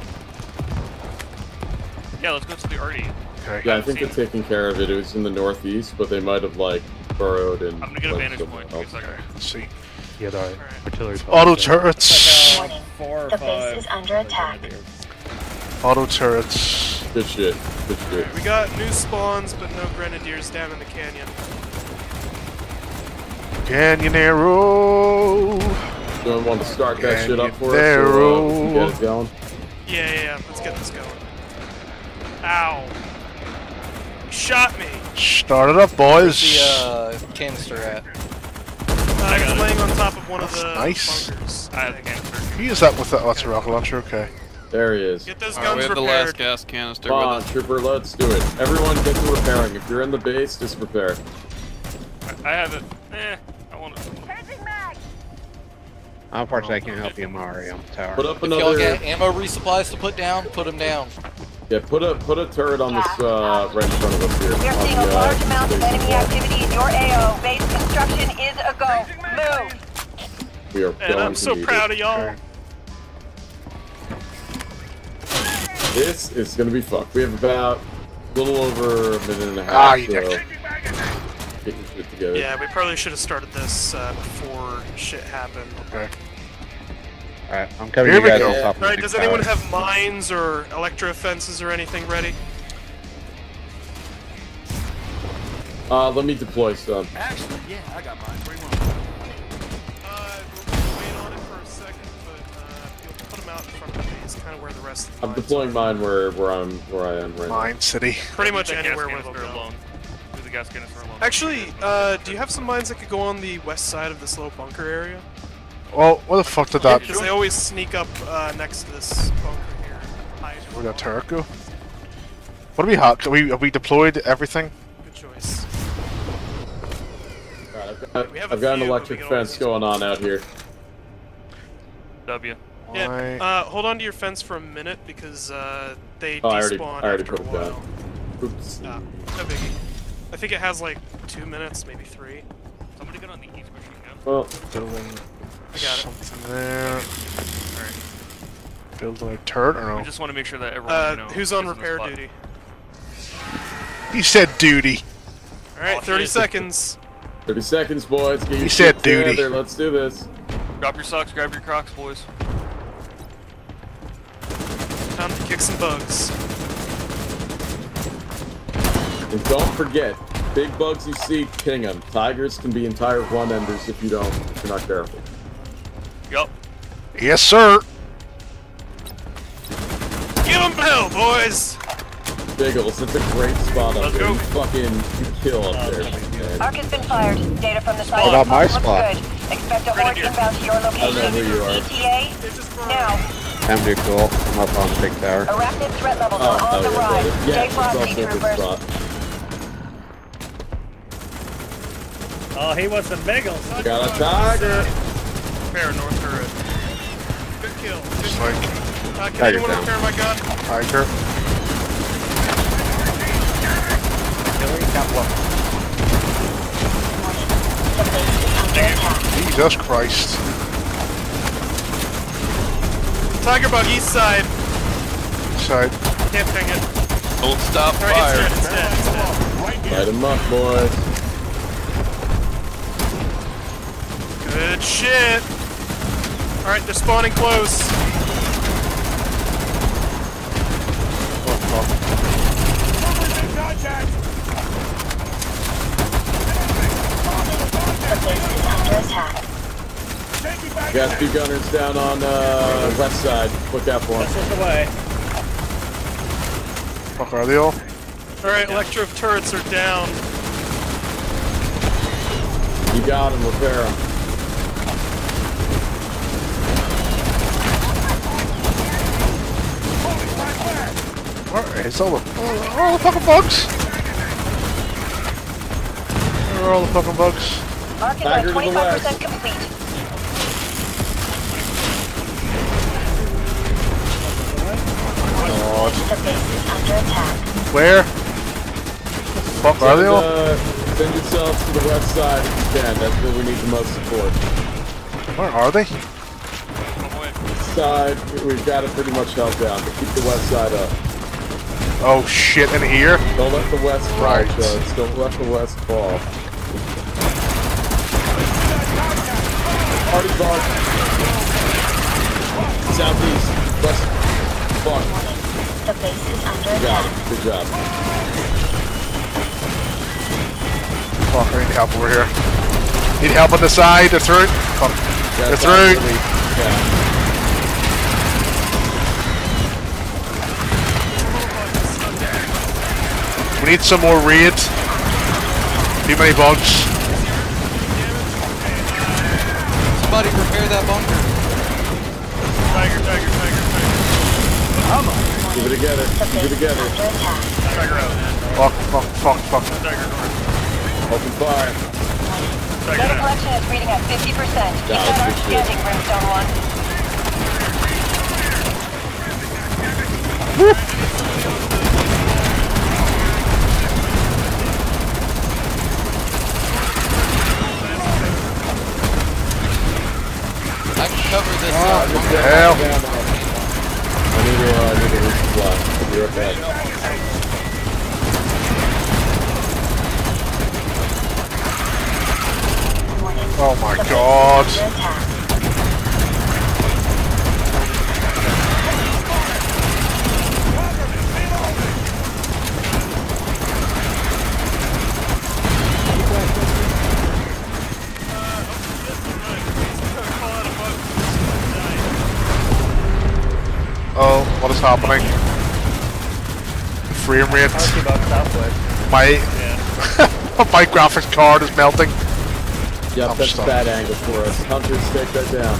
Yeah, let's go to the Artie. Okay. Yeah, I think they're taking care of it. It was in the northeast, but they might have like burrowed and. I'm gonna get a vantage point. Give me a else. Let's see. Yeah, the artillery. Auto turrets! Like, uh, four or The five. base is under attack. Auto turrets. Good shit. Good shit. We got new spawns, but no grenadiers down in the canyon. Canyon Canyonero! Don't want to start that shit up for us, so uh, we Narrow. get it going. Yeah, yeah, yeah. Let's get this going. Ow. You shot me. Start it up, boys! The uh, canister at. Uh, he's laying on top of one That's of the nice. bunkers. I have the canister. He is that with the oh, that's a rocket launcher, okay. There he is. Get those Alright, we guns have the last gas canister Come on, trooper, let's do it. Everyone get to repairing. If you're in the base, just repair. I I have it. Eh, I want it. Unfortunately, I can't help you, Mario. I'm tower. Put up If y'all another. ammo resupplies to put down, put them down. Yeah, put a put a turret on this uh, right in front of us here. We're seeing the, a uh, large amount of enemy wall. activity in your AO. Base construction is a go. Move. We are And I'm so proud it. of y'all. This is gonna be fucked. We have about a little over a minute and a half. Ah, you so dick. get your shit together. Yeah, we probably should have started this uh, before shit happened. Okay. Alright, I'm coming Here you we guys go. on top Alright, does anyone tower. have mines or electro fences or anything ready? Uh, let me deploy some. Actually, yeah, I got mine. Bring one. Uh, we'll wait on it for a second, but uh, you'll put them out in front of the base, kind of where the rest of the I'm mines deploying are. mine where where I'm where I am right now. Mine City. Pretty much the anywhere gas where they'll canister go. alone. Leave the gas canister alone. Actually, uh, do you have some mines that could go on the west side of this little bunker area? Well, where the fuck did that... Because they always sneak up uh, next to this bunker here. Hide. Where'd turret go? What do we have? Are we, have we deployed everything? Good choice. Alright, I've got, We have a I've got an few, but we electric fence going on out here. W. Yeah, uh, hold on to your fence for a minute because uh, they Oh, I already, despawn I already after a it down. while. Oops. Ah, no biggie. I think it has like two minutes, maybe three. Somebody get on the east machine gun. Well, Building I got it. something there. Alright. Building a turret or We no? just want to make sure that everyone Uh, you know, who's on is in the repair duty? He said duty. Alright, Oh, 30 shit. seconds. 30 seconds, boys. Get your He shit said duty. together. Let's do this. Drop your socks, grab your crocs, boys. Time to kick some bugs. And don't forget, big bugs you see, ping them. Tigers can be entire one enders if you don't, if you're not careful. Yup. Yes, sir. Give him hell, boys! Biggles, it's a great spot up Let's there. go. You fucking you kill up there. Oh, man. Arc has been fired. Data from the site What about my looks spot? good. Expect a horde inbound to your location. know who you are. ETA now. I'm too cool. I'm up on the big tower. Arachnid threat levels Oh, are on oh, the yeah, rise. yeah, Stay it's frosty, a good troopers. spot. Oh, he wants some bagels. Got a tiger. Repair north turret. Good kill. Good Just kill. Uh, can Tiger anyone down. repair my gun? Tiger. Artillery, cap one. The base is under attack. Jesus Christ. Tiger bug east side. Side. Can't ping it. Don't stop Alright, fire. it's dead, it's dead, it's dead. Light 'em up, boys. Good shit. Alright, they're spawning close. The base is under attack. Got two gunners down on uh, west side. Look out for them. This away. Fuck are they all? Alright, electro turrets are down. You got them. Repair them. Where is all the, where are all the fucking bugs? Where are all the fucking bugs? Arc is Tiger to the at 25% complete. God. The base is under attack. Where? Fuck are they all? uh, send yourselves to the west side if you can. That's where we need the most support. Where are they? Side, we've got it pretty much held down. But keep the west side up. Oh shit, in here? Don't let the west fall, Right. Chuds. Don't let the west fall. Party bar. Southeast. West. Fuck. The base is under You got attack. it. Good job. Fuck, I need help over here. Need help on the side, they're through. Fuck. That's through. Yeah. We need some more raid. Too many bugs. Somebody repair that bunker. Tiger, tiger, tiger, tiger. Keep it together. Keep it together. Tiger out. Fuck, fuck, fuck, fuck. Tiger north. Open fire. Tiger Data collection is reading at 50%. Keep Yeah, that that's arc good shit. standing, Brimstone 1. I cover this Ah, good bunker. job. Hell. I need to, uh, I need to resupply. Be right back. Warning. Oh my The base god. Happening? Frame rate. Archie My Yeah. my graphics card is melting. Yep, I'm that's stuck. a bad angle for us. Hunters, take that down.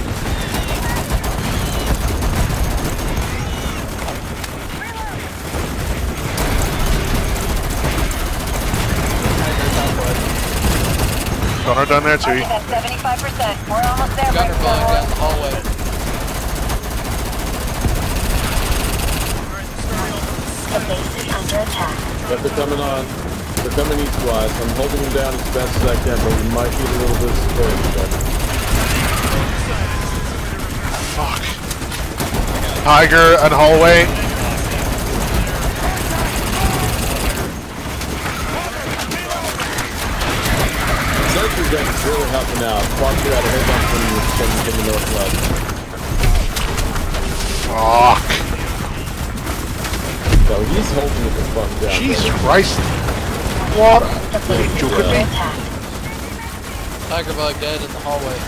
Gunner down there too. is at 75%. We're almost there, Gunner Brimstone bug 1. down the hallway. Base is under attack. Yep, they're coming on. They're coming eastwise. I'm holding them down as best as I can, but we might need a little bit of support. But Fuck. Tiger and hallway. Sentry gun is really helping out. Foster out a whole bunch from, from, from the northwest. Fuck. So he's holding it the fuck down. Jesus there. Christ. What? The base is joking me? Tiger bug dead in the hallway.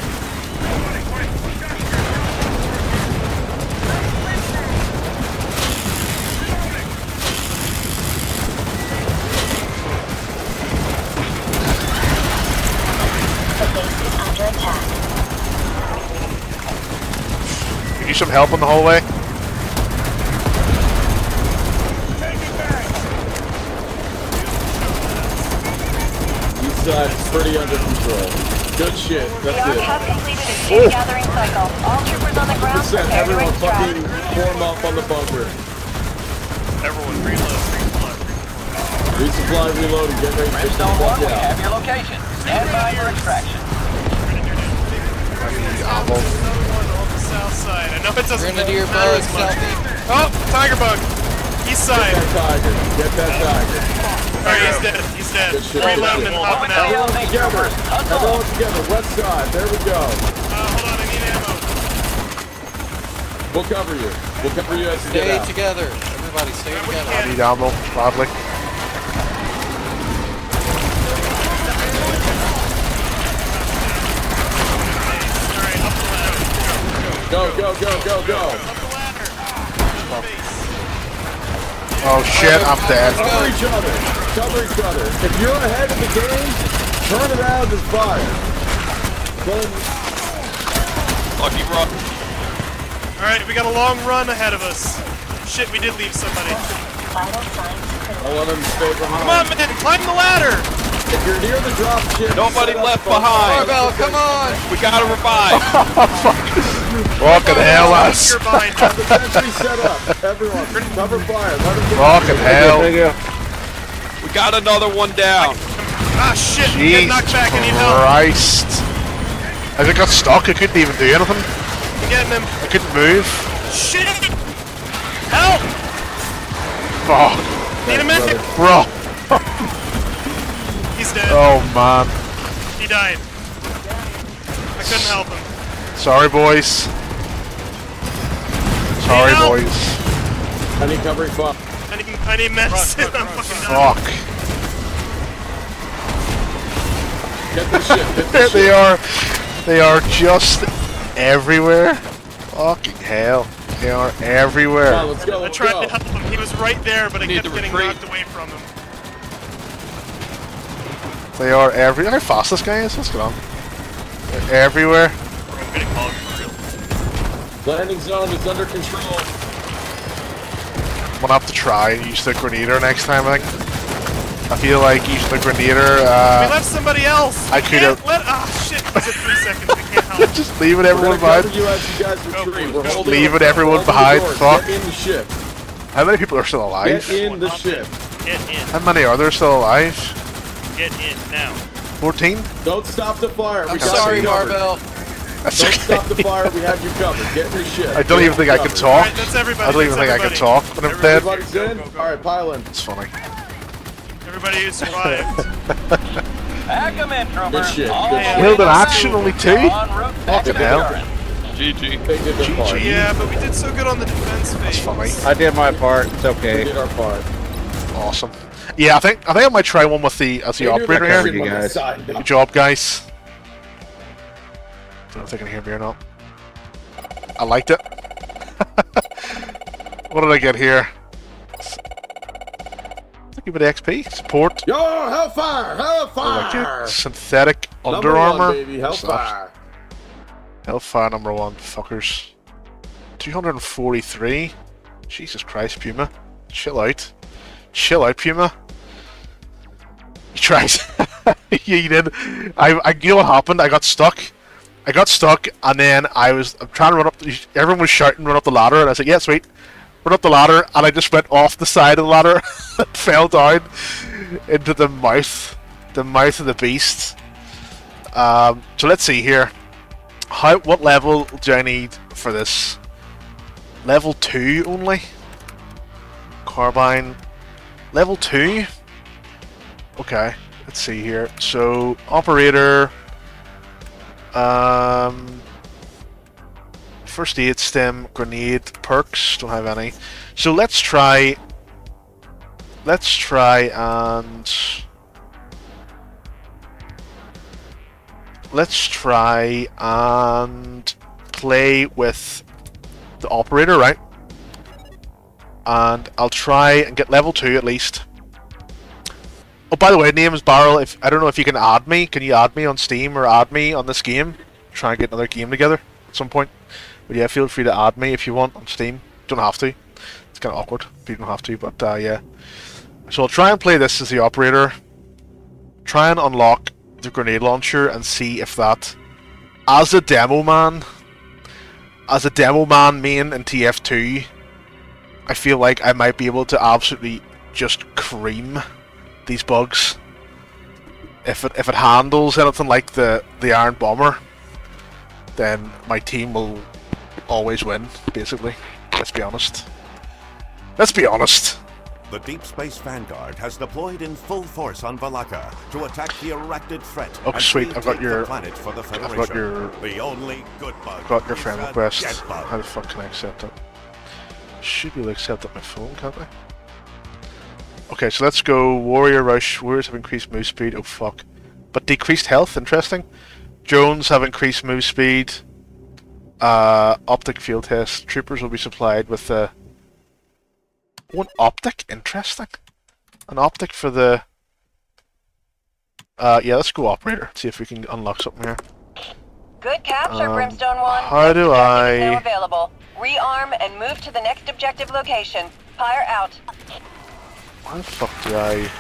The base is under attack. You need some help in the hallway? East side's pretty under control. Good shit. The That's Ark it. has completed its data oh. gathering cycle. All troopers on the ground Percent. prepare to Everyone extract. fucking form up on the bunker. Everyone, reload, reload. Resupply, reload, and get ready to get the Brimstone 1, fuck we out. have your location. Stand by for extraction. Another one on the south side. I know it doesn't Grenadier matter bug, as much. southeast. Oh, tiger bug. East side. Get side. that tiger. Get that tiger. Alright, he's dead. He's dead. Good shit. Reloading and popping out. Everyone together. Everyone together. West side. There we go. Uh, hold on, I need ammo. We'll cover you. We'll cover you as you Stay get out. together. Everybody stay together. I need ammo, badly. Alright, up the ladder. Go, go, go, go, go. Up the ladder. Base. Oh shit, I'm dead. Cover each other. Cover each other. If you're ahead of the game, turn around and fire. Then Lucky rock. Alright, we got a long run ahead of us. Shit, we did leave somebody. Vital signs I critical. want them to stay behind. Come on, man, climb the ladder! If you're near the drop ship, Nobody left behind. Barbell, come on! We gotta revive. Fucking hell, lads. You're behind. The sentry set up. Everyone, cover fire. Let them get Fucking hell. We got another one down. Ah, shit, I'm getting Jesus knocked back. I need help. Christ. As I got stuck, I couldn't even do anything. I'm getting him. I couldn't move. Shit! Help! Fuck. Need a minute. Bro. He's dead. Oh man. He died. I couldn't help him. Sorry, boys. Sorry, boys. I need covering fire. I need, I need medicine. I'm fucking dying. Fuck. Get the ship. Get the they are. They are just everywhere. Fucking hell. They are Come on, everywhere. let's go. I Let's tried go. to help him. He was right there, but I kept getting retreat. knocked away from him. They are every. How fast this guy is? What's going on? They're everywhere. I'm getting called for real. Landing zone is under control. I'm gonna have to try and use the grenadier next time. I think. I feel like using the grenadier. we Uh, left somebody else. I could have- Let, ah, shit. It's at three seconds. We can't help. just leaving We're everyone gonna behind. you as you guys retreat. We're go. Leaving up. everyone Open behind, fuck. Get in the ship. How many people are still alive? Get in the ship. Get in. How many are there still alive? Get in now. 14? Don't stop the fire. I'm we got sorry, you covered. Barbell. That's Don't okay. stop the fire. We have you covered. Get in the ship. I don't Get even think I can talk. Alright, that's everybody. I don't even that's think I can talk when I'm dead. Everybody's in. All right, pile in. It's funny. Everybody who survived. Pack 'em in, troopers. shit, good shit. Killed in to action, only two? En route back Fucking hell. Buchanan. GG. They did their part. yeah, but we did so good on the defense phase. funny. I did my part. It's We okay. did our part. Awesome. Yeah, I think I think I might try one with the as the They operator here. you ship on the guys. side. Good job, guys. I don't know if they can hear me or not. I liked it. what did I get here? Thank you for the XP. Support. Yo, Hellfire! I like Hellfire! Synthetic Number Under Armour. baby. Hellfire. Hellfire number one, fuckers. 243. Jesus Christ, Puma. Chill out. Chill out, Puma. You tried. you did. I, I, you know what happened? I got stuck. I got stuck, and then I was I'm trying to run up. Everyone was shouting, "Run up the ladder!" And I said, "Yeah, sweet." Run up the ladder, and I just went off the side of the ladder, and fell down into the mouth, the mouth of the beast. Um, so let's see here. How what level do I need for this? Level two only. Carbine. Level two. Okay, let's see here. So operator. Um, first aid stem, grenade, perks, don't have any. So let's try... Let's try and... Let's try and play with the operator, right? And I'll try and get level 2 at least. Oh, by the way, name is Barrel. If I don't know if you can add me, can you add me on Steam or add me on this game? Try and get another game together at some point. But yeah, feel free to add me if you want on Steam. Don't have to. It's kind of awkward if you don't have to, but uh, yeah. So I'll try and play this as the operator. Try and unlock the grenade launcher and see if that, as a demo man, as a demo man main in TF2, I feel like I might be able to absolutely just cream these bugs. If it if it handles anything like the the Iron Bomber, then my team will always win. Basically, let's be honest. Let's be honest. The Deep Space Vanguard has deployed in full force on Valaka to attack the erected threat. Oh and sweet, I've got your planet for the I've Federation. got your the only good bug. I've got your friend request. How the fuck can I accept it? Should be able to accept it on my phone, can't I? Okay, so let's go Warrior Rush. Warriors have increased move speed. Oh fuck. But decreased health, interesting. Drones have increased move speed. Uh, optic field test. Troopers will be supplied with uh, one optic. Interesting. An optic for the. Uh, yeah, let's go operator. See if we can unlock something here. Good capture, Um, Brimstone 1. how do I- available. Rearm and move to the next objective location. Fire out. Why the fuck do I?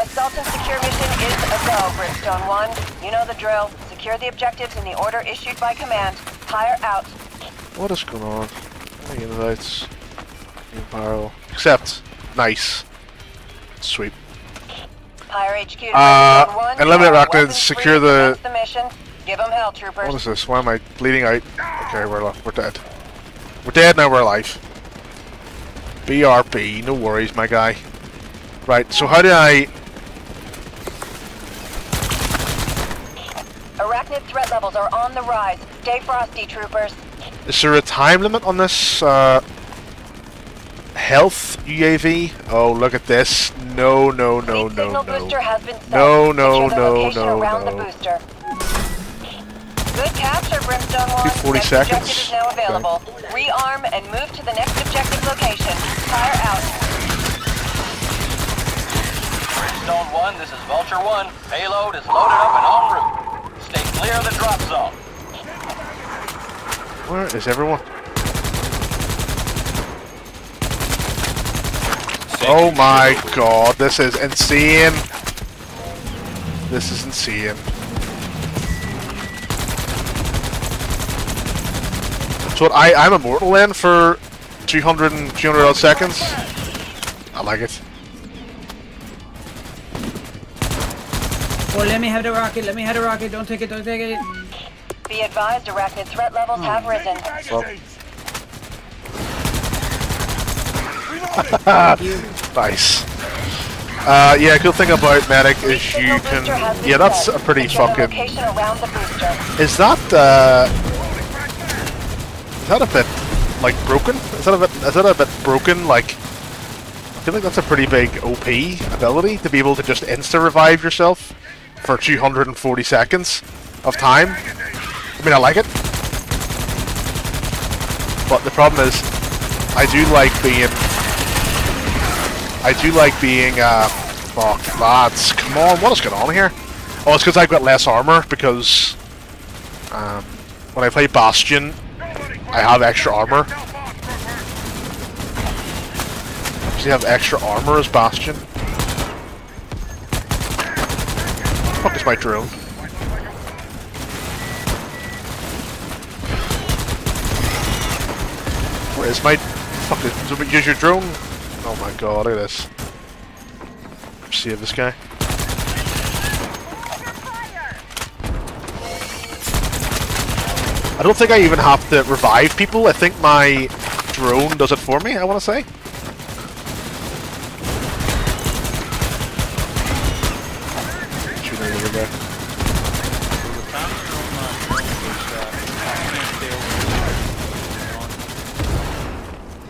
Assault and secure mission is a go, Brimstone 1. You know the drill. Secure the objectives in the order issued by command. Fire out. What is going on? Any invites? New barrel. Accept. Nice. Sweet. Fire HQ Uh, 1. eliminate You are Arachnids, weapons secure the- the mission. Give them hell, troopers. What is this? Why am I bleeding out? Okay, we're we're dead. We're dead now. We're alive. BRB. No worries, my guy. Right. So how do I? Arachnid threat levels are on the rise. Stay frosty, troopers. Is there a time limit on this? Uh, health UAV. Oh, look at this. No, no, no, no, Signal no. booster has been set. No, no, no, no, no. The capture, Brimstone 1. 40 seconds. objective is now available. Rearm and move to the next objective location. Fire out. Brimstone 1, this is Vulture 1. Payload is loaded up and en route. Stay clear of the drop zone. Where is everyone? Oh my god, this is insane. This is insane. So I, I'm immortal then for 200 and 200 odd seconds? I like it. Oh, let me have the rocket. Let me have the rocket. Don't take it. Don't take it. Be advised, Arachnid threat levels have risen. nice. Uh, yeah, good thing about medic is you can. Yeah, that's a pretty fucking. location around the booster. Is that uh? Is that a bit like broken? Is that a bit? Is that a bit broken? Like, I feel like that's a pretty big OP ability to be able to just insta revive yourself for 240 seconds of time. I mean, I like it, but the problem is, I do like being. I do like being. Uh, fuck, lads, come on, what is going on here? Oh, it's because I've got less armor because um, when I play Bastion, I have extra armor. Actually, have extra armor as Bastion. Fuck is my drone? Where is my fuck? Use your drone? Oh my god! Look at this. Save this guy. I don't think I even have to revive people. I think my drone does it for me, I want to say. Shooting over there.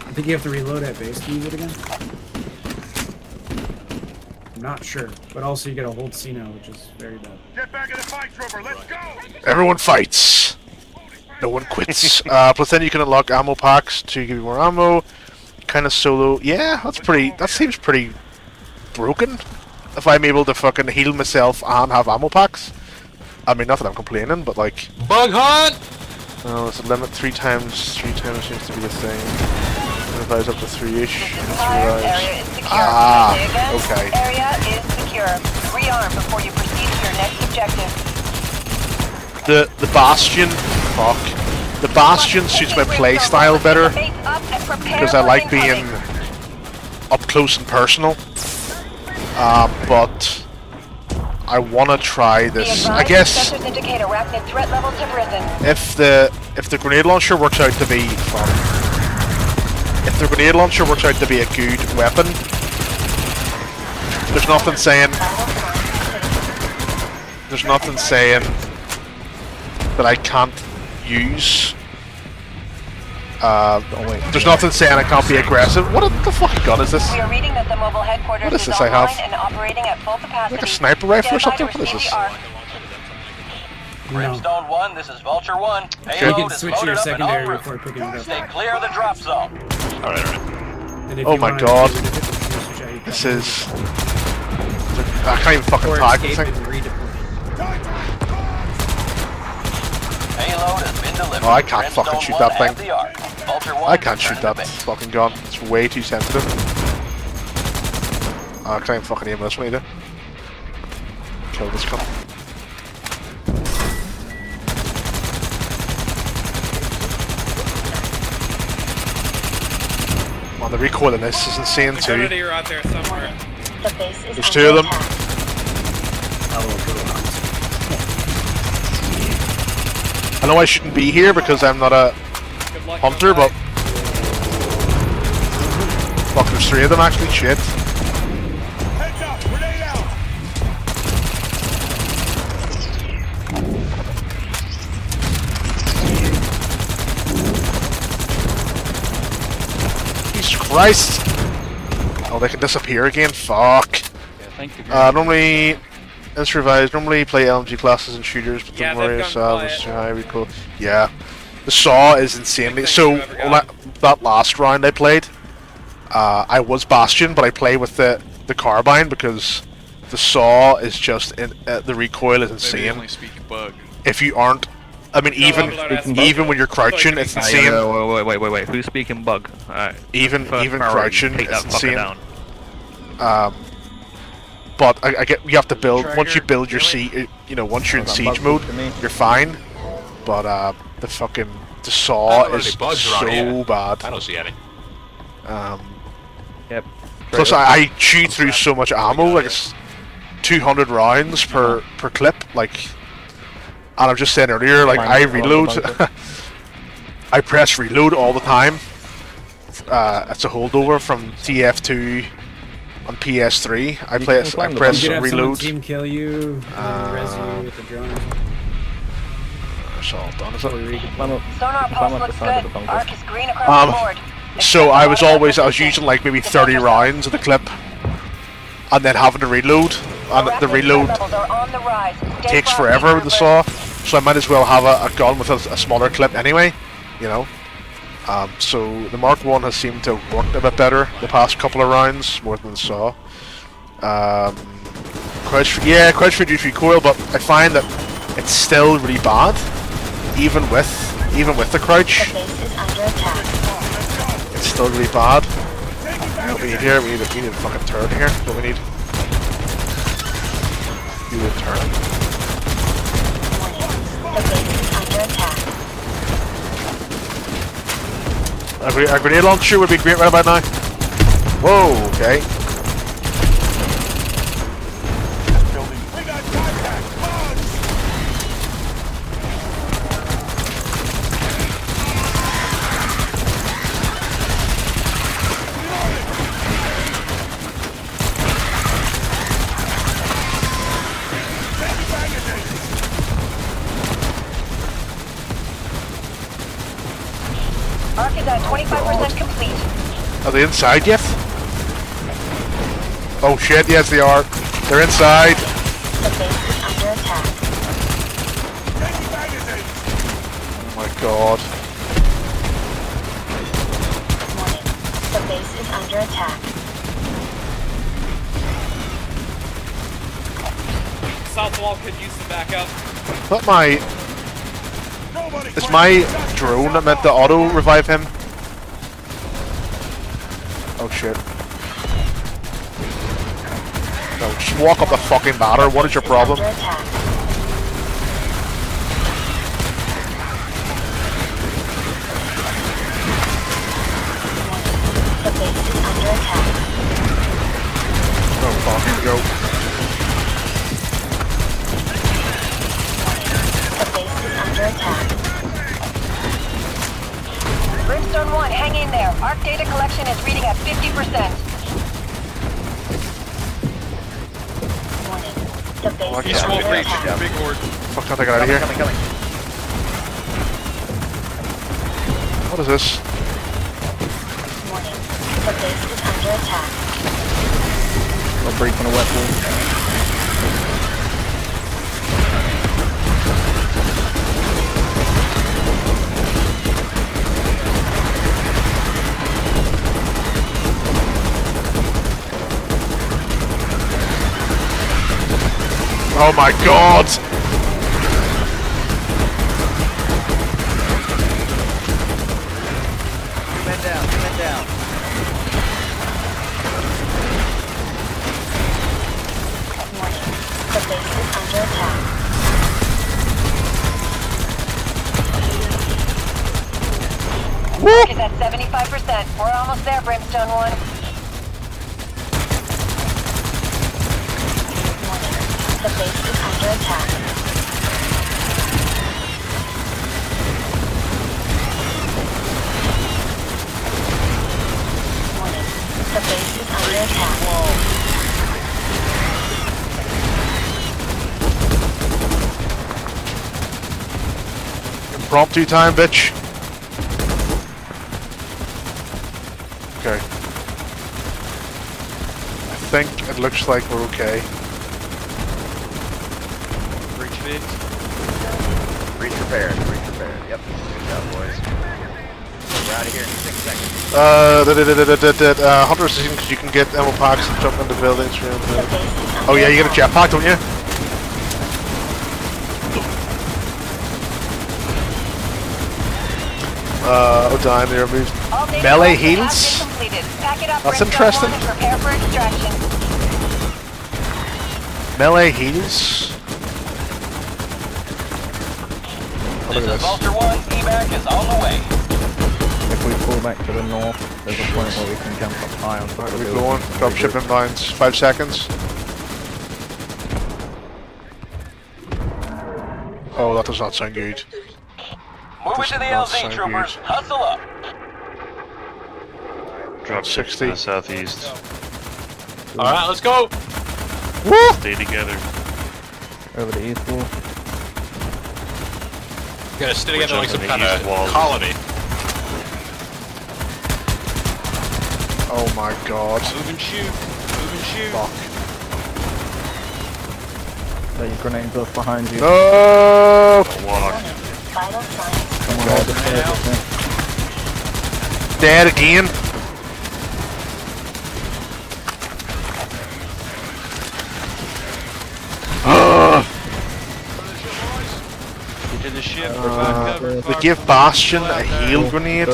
I think you have to reload that base. to use it again? I'm not sure. But also you get a hold C now, which is very bad. Get back in the fight, Trooper. Let's go. Everyone fights. No one quits. uh, plus then you can unlock ammo packs to give you more ammo. Kind of solo. Yeah, that's pretty. That seems pretty broken. If I'm able to fucking heal myself and have ammo packs. I mean, not that I'm complaining, but like. Bug hunt. Oh, it's a limit three times. Three times seems to be the thing. Revise up to three-ish. Let's area is secure. Ah, okay. Area is secure. Rearm before you proceed to your next objective. The the Bastion, fuck. The Bastion suits my play style better because I like being up close and personal. Uh, but I want to try this. I guess Sensors indicate arachnid threat levels have risen. if the if the grenade launcher works out to be if the grenade launcher works out to be a good weapon, there's nothing saying there's nothing saying that I can't use. Uh, oh wait, there's nothing saying I can't be aggressive. What the fucking gun is this? We are reading that the mobile headquarters What is is this I online have? and operating at full capacity. Like a sniper rifle or Stand by to something? What is this? the arc. Brimstone 1, this is Vulture 1. You can switch your up and en secondary route. before picking it up. Stay clear of the drop zone. Alright, alright. Oh my god. do it, you can switch out, you This is. I can't even fucking Or tag this escape thing. And redeploy. Payload has been delivered. Oh, I can't fucking shoot that thing. the arc. Vulture 1 I can't shoot that fucking gun. It's way too sensitive. Oh, I can't even fucking aim this one either. Kill this cunt. Man, the recoil in this is insane too. Trinity are out there somewhere. The base is There's two of them. I know I shouldn't be here because I'm not a hunter, but fuck, there's three of them actually. Shit. Heads up. Grenade out. Jesus Christ! Oh, they can disappear again. Fuck. thank you. Uh, normally, as revised, normally you play LMG classes and shooters, but Yeah, don't worry, they've gone Sav quiet. is too high recoil. Yeah, the saw is insanely. So la that last round I played, uh, I was Bastion, but I play with the the carbine because the saw is just in, uh, the recoil is insane. only speak bug. If you aren't, I mean, even even when you're crouching, it's insane. yeah, wait, wait, wait, wait, wait. Who's speaking bug? Alright. Even First even crouching, take it's insane. down. Um, but I, I get you have to build once you build your kill siege. You know, once you're in siege mode, you're fine. But uh, the fucking the saw is so bad. I don't see any. Um, Yep. plus, I, I chew through so much ammo, like it's 200 rounds per per clip. Like, and I was just saying earlier, like Fine, I reload. I press reload all the time. Uh, it's a holdover from TF2 on PS3. I You play can it, I press You could have someone reload. team kill you, uh, you with the drone. or something. That's all done, is it? Or you could- Climb up. Sonar pulse looks good. Arc is green across Um, the board. So I was always I was using like maybe 30 rounds of the clip, and then having to reload, and the reload takes forever with the saw. So I might as well have a, a gun with a, a smaller clip anyway, you know. Um, so the Mark One has seemed to have worked a bit better the past couple of rounds more than the saw. Um, crouch, yeah, crouch for reduced recoil, but I find that it's still really bad, even with even with the crouch. The base is under attack. It's still really bad. What we need here? We need a, we need a fucking turret here. What we need? We need a turret. The base is under attack. A, gre- a grenade launcher would be great right about now. Whoa, okay. We got contact. Bugs. Arc is at 25% complete. Are they inside yet? Oh shit, yes they are. They're inside. The base is under attack. Oh my god. Warning. The base is under attack. South wall could use some backup. But my... Is my drone that meant to auto revive him? Shit. No, just walk up the fucking ladder. What is your problem? Brimstone 1, hang in there. Arc data collection is reading at 50%. Warning. The base Fuck is yeah. under attack. Big horde. Fuck, can't I get out of here? Coming, coming. What is this? Warning. The base is under attack. Got breach on a wet wall. Oh my god! Two men down, two men down. Warning. The base is under attack. Arc is at 75%. We're almost there, Brimstone 1. Warning. The base is under attack. Warning. The base is under attack. Impromptu time, bitch. Okay. I think it looks like we're okay. Breach fixed. Breach repaired, breach repaired. Yep. Good job, boys. We're out of here in six seconds. Uh, da, da, da, da, da, da, uh, Hunter Assassin, because you can get ammo packs and jump into buildings. From, The uh, base is under oh yeah, you get a attack. jetpack, don't you? Damn, they removed All data melee heals? has been completed. Pack it up, That's interesting. 1, and prepare for extraction. Melee heals? Oh, This look at is this. Vulture 1. Evac is on the way. If we pull back to the north, there's a point where we can jump up high on top Right, of the we building. going. Drop shipment lines. Five seconds. Oh, that does not sound good. Move to the not LZ, sound troopers. good. Hustle up. Drop 60. southeast. Alright, let's go. Stay together. Over the east wall. Gotta stay together like some kind of walls. colony. Oh my god. Move and shoot. Move and shoot. Fuck. There, your grenades off behind you. No! Walk. Vital signs. Someone hold the stairs, I think. Dead again. Ugh. Get to the ship. for back cover. They give Bastion a heal grenade.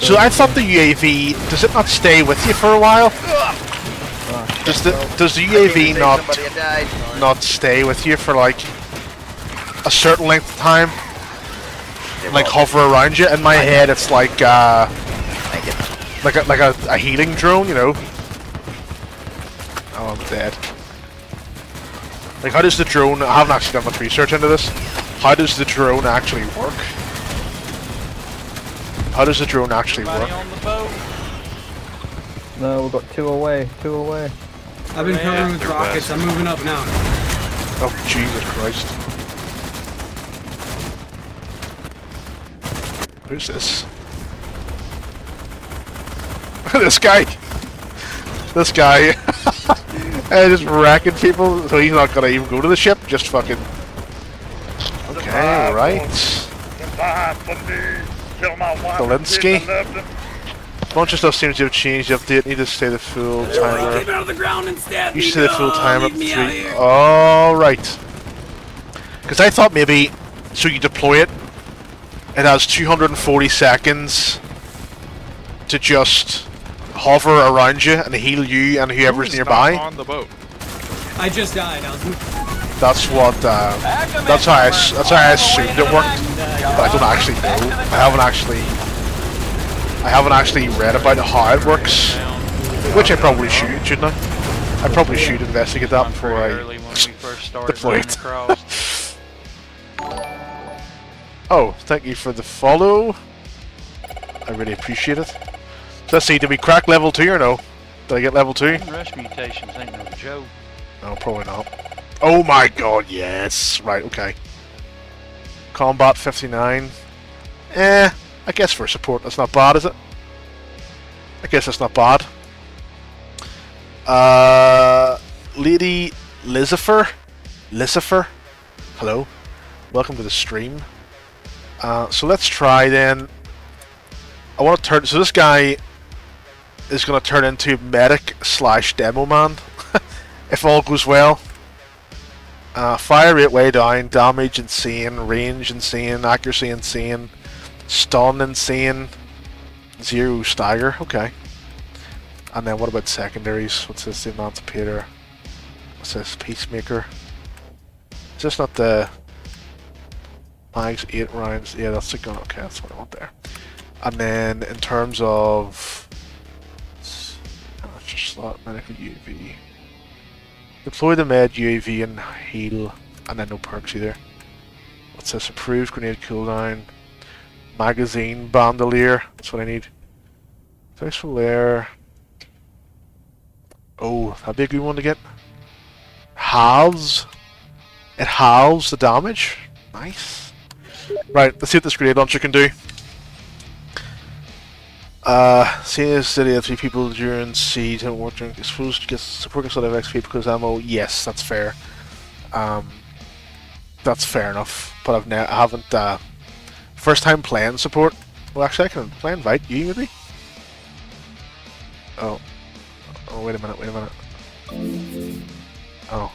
So I thought the UAV does it not stay with you for a while? Does the does the UAV not Somebody had died. not stay with you for like a certain length of time? Like hover around you? In my head, it's like uh, like a, like a, a healing drone, you know? Oh, I'm dead. Like, how does the drone? I haven't actually done much research into this. How does the drone actually work? How does the drone actually Everybody work? on the boat. No, we've got two away, two away. I've been covering with rockets. I'm moving up now. Oh, Jesus Christ. Who's this? this guy. This guy. and just racking people, so he's not gonna even go to the ship, just fucking... Okay, right. Goodbye for me. Kill my wife. and kids Zelensky. I bunch of stuff seems to have changed. The update need to stay the full timer. Get out of the ground and stab You should say the full timer up to three. All right. Because I thought maybe so you deploy it, it has 240 seconds to just hover around you and heal you and whoever's nearby. on the boat. I just died. I was. That's what. Uh, that's how I. s- That's how I assumed it worked, but I don't actually know. I haven't actually. I haven't actually read about how it works, which I probably should, shouldn't I? I probably should investigate that before I Early when we first started deploy it. Oh, thank you for the follow. I really appreciate it. Let's see, did we crack level 2 or no? Did I get level 2? Rush mutations ain't no joke. No, probably not. Oh my god, yes! Right, okay. Combat 59. Eh, I guess for support that's not bad, is it? I guess that's not bad. Uh, Lady Lizifer? Lizifer? Hello? Welcome to the stream. Uh, so let's try then. I want to turn. So this guy is going to turn into medic slash demo man, if all goes well. Uh, fire rate way down, damage insane, range insane, accuracy insane, stun insane, zero stagger. Okay. And then what about secondaries? What's this? The Emancipator. What's this? Peacemaker. Is this not the mags eight rounds? Yeah, that's the gun. Okay, that's what I want there. And then in terms of amateur slot medical UAV, deploy the med UAV and heal, and then no perks either. What's this? Approved grenade cooldown, magazine bandolier. That's what I need. Tactical air. Oh, that'd be a good one to get. Halves. It halves the damage. Nice. Right, let's see what this grenade launcher can do. Uh, as city of three people during siege and is supposed to get support sort of XP because ammo. Yes, that's fair. Um, that's fair enough. But I've ne I haven't uh, first time playing support. Well, actually, I can play invite you maybe. Oh, oh, wait a minute, wait a minute. Oh,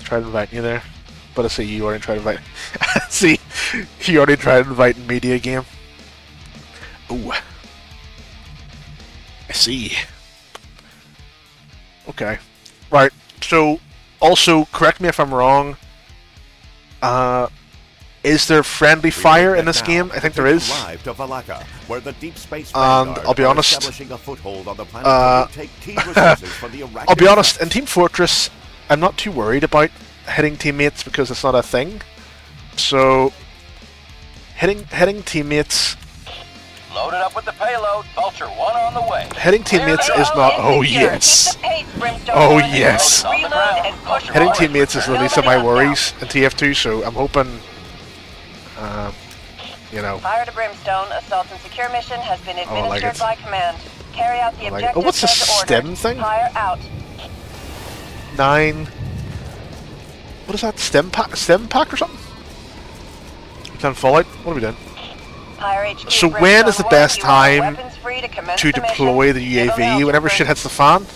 tried inviting you there, but I see you already tried inviting. see, you already tried to inviting media game. Ooh. I see. Okay. Right. So, also, correct me if I'm wrong. Uh, is there friendly fire in this Now, game? I think there is. Live to Valaka, where the Deep Space And I'll be honest, establishing a foothold on the planet Uh, take key resources for the I'll be honest. In Team Fortress, I'm not too worried about hitting teammates because it's not a thing. So, hitting hitting teammates Loaded up with the payload. Vulture 1 on the way. Hitting teammates is not. Oh yes. Oh yes. Hitting teammates is the least of my worries in TF2, so I'm hoping. Um, you know. Fire to Brimstone, assault and secure mission has been Oh, like administered by command. Carry out the I like it. objective Oh, what's this as ordered. stem thing? Fire out. Nine. What is that? Stem pack? Stem pack or something? Ten fallout. What are we doing? HQ So when is the best time to, to deploy the Middle UAV? Whenever shit hits the fan.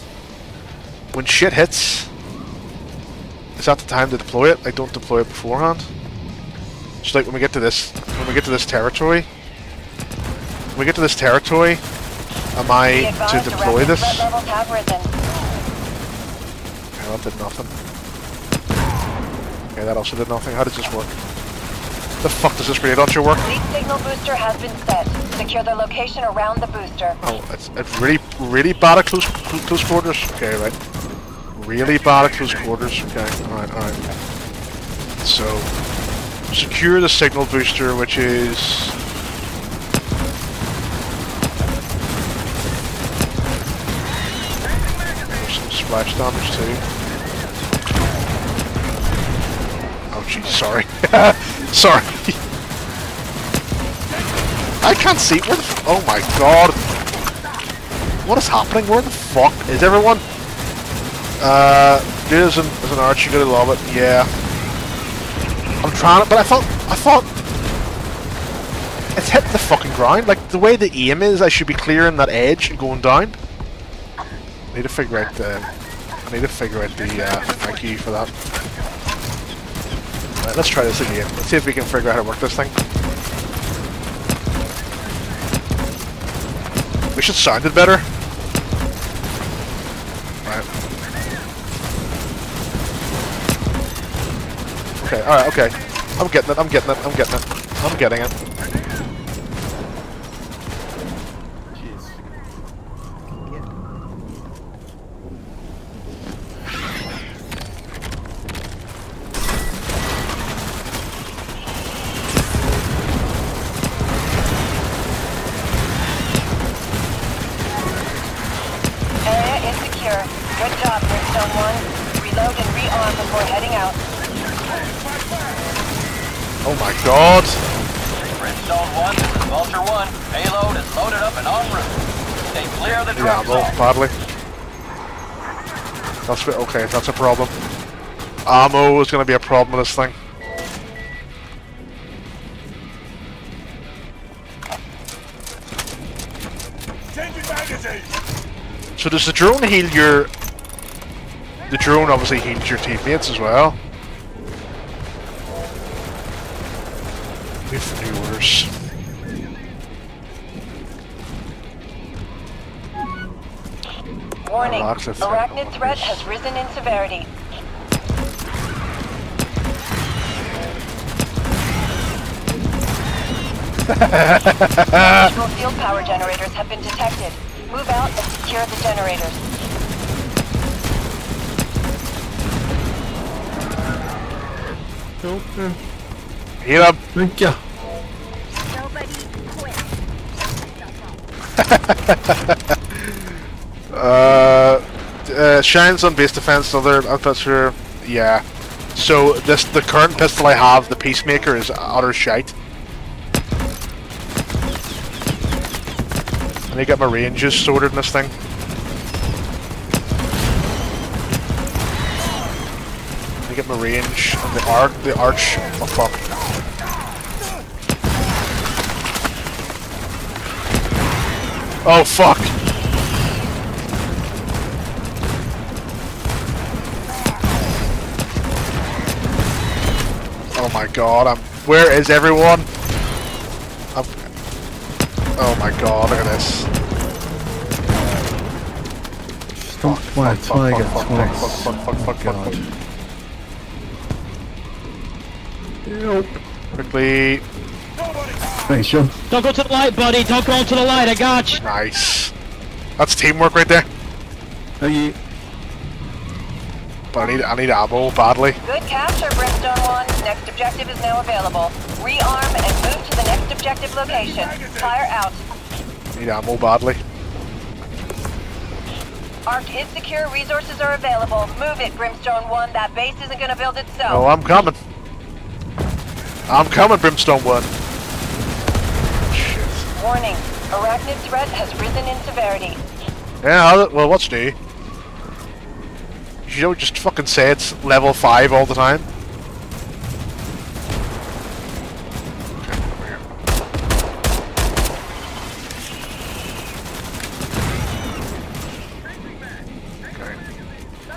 When shit hits, is that the time to deploy it? I don't deploy it beforehand. Just like when we get to this, when we get to this territory. When we get to this territory, am I to deploy this? threat levels have risen. Okay, that did nothing. Okay, that also did nothing. How does this work? The fuck does this grenade launcher work? Lead signal booster has been set. Secure the location around the booster. Oh, it's, it's really, really bad at close, cl- close quarters. Okay, right. Really bad at close quarters. Okay, alright, alright. So, secure the signal booster, which is... There's some splash damage too. Jeez, sorry. sorry. I can't see. Where the f- oh my god. What is happening? Where the fuck is everyone? Uh, it as an, archer, you're gonna love it. Yeah. I'm trying to, but I thought, I thought it's hit the fucking ground. Like the way the aim is, I should be clearing that edge and going down. I need to figure out the. I need to figure out the. Uh, thank you for that. Let's try this again. Let's see if we can figure out how to work this thing. We should sound it better. Right. Okay, alright, okay. I'm getting it, I'm getting it, I'm getting it. I'm getting it. Area is secure. Good job, Brimstone 1. Reload and rearm before heading out. Oh my god! Brimstone 1, this is Vulture 1. Payload is loaded up and en route. Stay clear of the Yeah, drop well, zone. badly. That's that's a problem. Ammo is gonna be a problem with this thing. So does the drone heal your... The drone obviously heals your teammates as well. Arachnid threat has risen in severity. Actual field power generators have been detected. Move out and secure the generators. Heal up! Thank you. Uh, shines on base defense. Other, not sure. Yeah. So this, the current pistol I have, the Peacemaker, is utter shite. I need to get my ranges sorted in this thing. I need to get my range on the arc, the arch. Oh fuck. Oh fuck. Oh my god, I'm. Where is everyone? I'm, oh my god, look at this. Stop my tiger fuck, twice. fuck, fuck, fuck, fuck, fuck, God. fuck. Help. Quickly. Thanks, John. Don't go to the light, buddy. Don't go to the light. I got you. Nice. That's teamwork right there. Thank you. I need, I need ammo badly. Good capture, Brimstone 1. Next objective is now available. Rearm and move to the next objective location. Fire out. Need ammo badly. Arc is secure. Resources are available. Move it, Brimstone 1. That base isn't going to build itself. Oh, I'm coming. I'm coming, Brimstone 1. Shit. Warning. Arachnid threat has risen in severity. Yeah, well, what's new? You don't just fucking say it's level 5 all the time.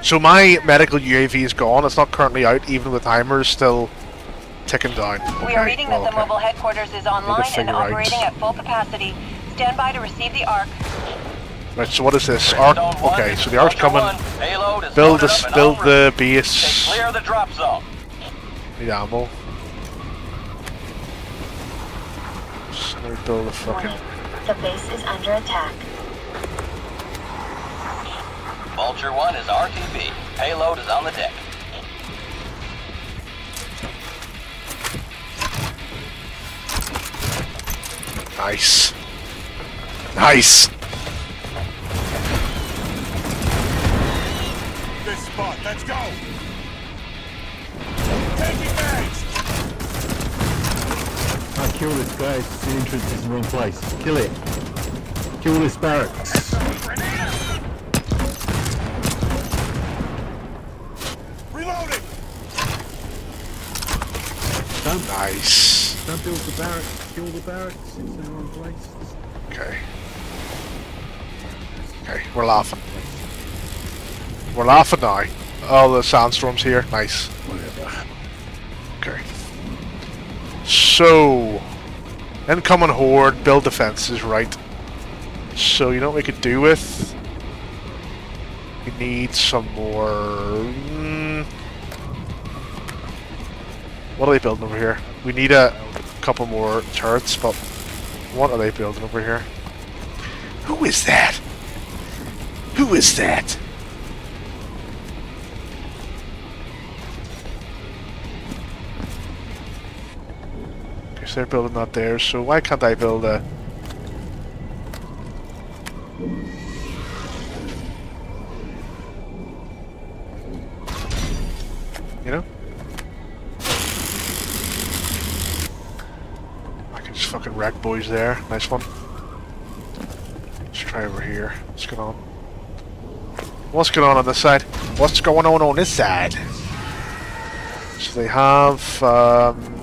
So my medical UAV is gone. It's not currently out, even with timers still ticking down. We are reading that the mobile headquarters is online and figure out. operating at full capacity. Stand by to receive the Arc. Right, so what is this? Arc. Okay, so the arc's coming. Build loaded this. up and Build the base. Clear the drop zone. Need ammo. Just let me build the fucking. The base is under attack. Vulture 1 is RTB. Payload is on the deck. Nice. Nice. this spot. Let's go! Taking bags! I kill this guy. The entrance is in the wrong place. Kill it. Kill this barracks. Reloading! Don't, nice. Don't build the barracks. Kill the barracks. It's in the wrong place. Okay. Okay, we're laughing. We're laughing now. Oh, the sandstorm's here. Nice. Okay. So, incoming horde, build defenses, right. So, you know what we could do with? We need some more... Mm, what are they building over here? We need a couple more turrets, but what are they building over here? Who is that? Who is that? Guess they're building that there, so why can't I build a... You know? I can just fucking wreck boys there. Nice one. Let's try over here. What's going on? What's going on on this side? What's going on on this side? So they have, um,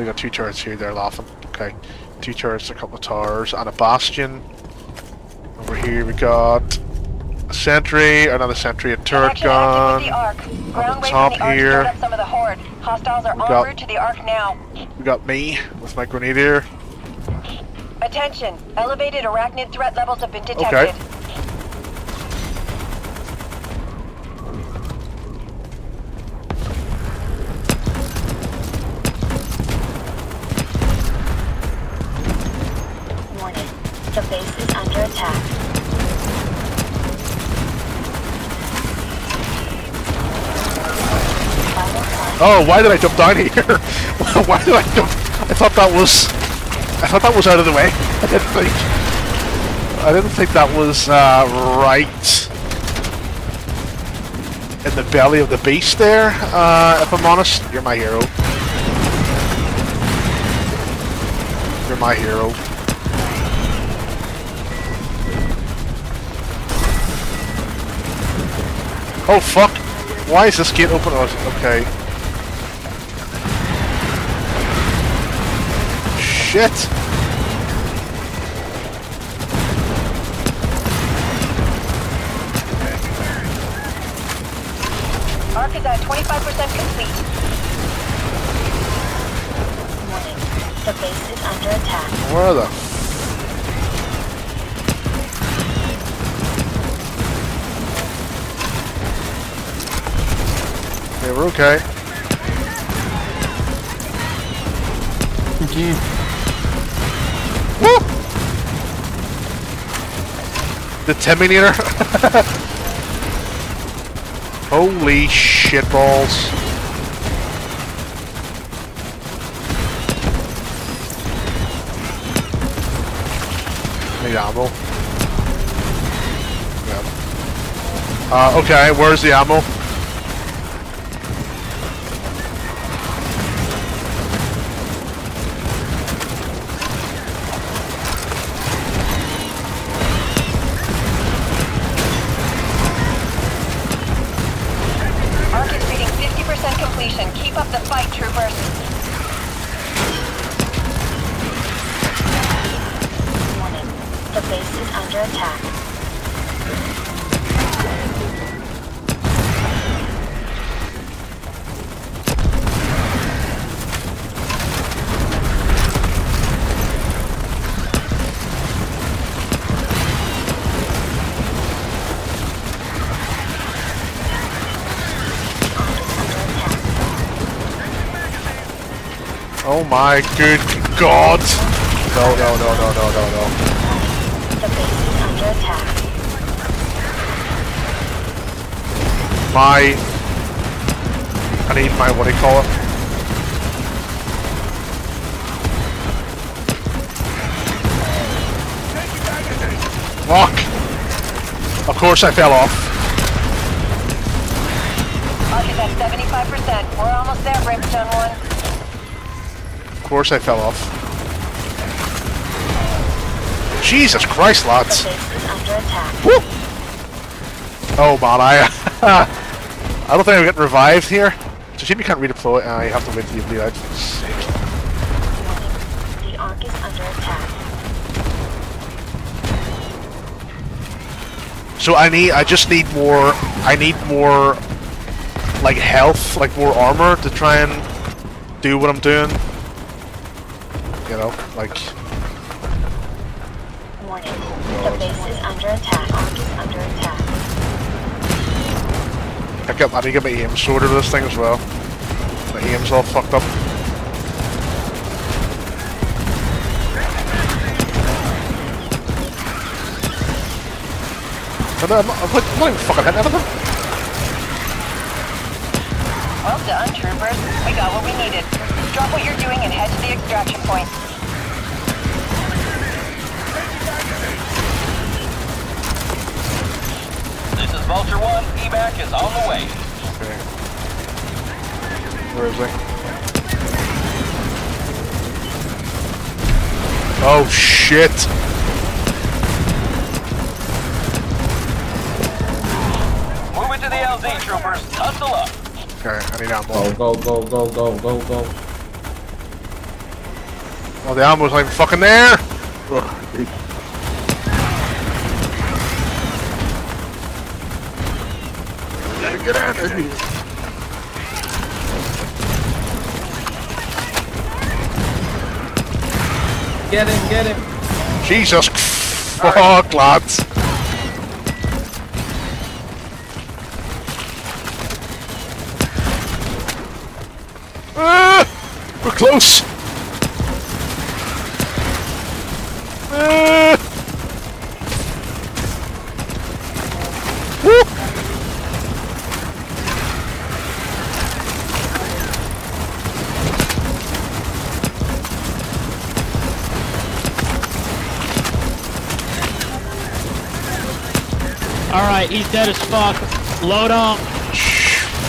they got two turrets here. They're laughing. Okay, two turrets, a couple of towers, and a bastion. Over here we got a sentry, another sentry, a turret Connection active with gun. the On the top the here, some of the horde. Hostiles are We got- to the Ark now. we got me with my grenadier. Attention! Elevated arachnid threat levels have been detected. Warning. Oh, why did I jump down here? why did I jump? I thought that was, I thought that was out of the way. I didn't think, I didn't think that was uh, right in the belly of the beast there. Uh, if I'm honest, you're my hero. You're my hero. Oh fuck! Why is this gate open? Oh, okay. Shit! Arc is at 25% complete. Warning. The base is under attack. Where the? Okay, we're okay. Thank you. The Terminator. Holy shit balls. Need ammo. Yeah. Uh, okay, where's the ammo? My good god! No, no, no, no, no, no, no. The base is under attack. My... I need my, what do you call it? Fuck! Of course I fell off. Ark is at 75%. We're almost there, Brimstone 1. Of course I fell off. Jesus Christ, lads. The base is under attack. Woo! Oh man, I... I don't think I'm getting revived here. It's a shame you can't redeploy. Uh, you have to wait till you bleed out. The Ark is under attack. So I need, I just need more, I need more, like health, like more armor to try and do what I'm doing. You know, like, Warning. The base is under attack. Is under attack. I got, I need to get my aim sorted with this thing as well. My aim's all fucked up. I'm um, not, I'm not, I'm not even fucking hitting anything. Done, troopers. We got what we needed. Drop what you're doing and head to the extraction point. This is Vulture 1. Evac is on the way. Okay. Where is he? Oh shit! Move it to the LZ, troopers. Hustle up. Okay, I need ammo. Go, go, go, go, go, go, go. Well, the ammo's not even fucking there! Get out of here! Get him, get him. Jesus fuck, lads! Ah, we're close! Woo. Alright, he's dead as fuck. Load on.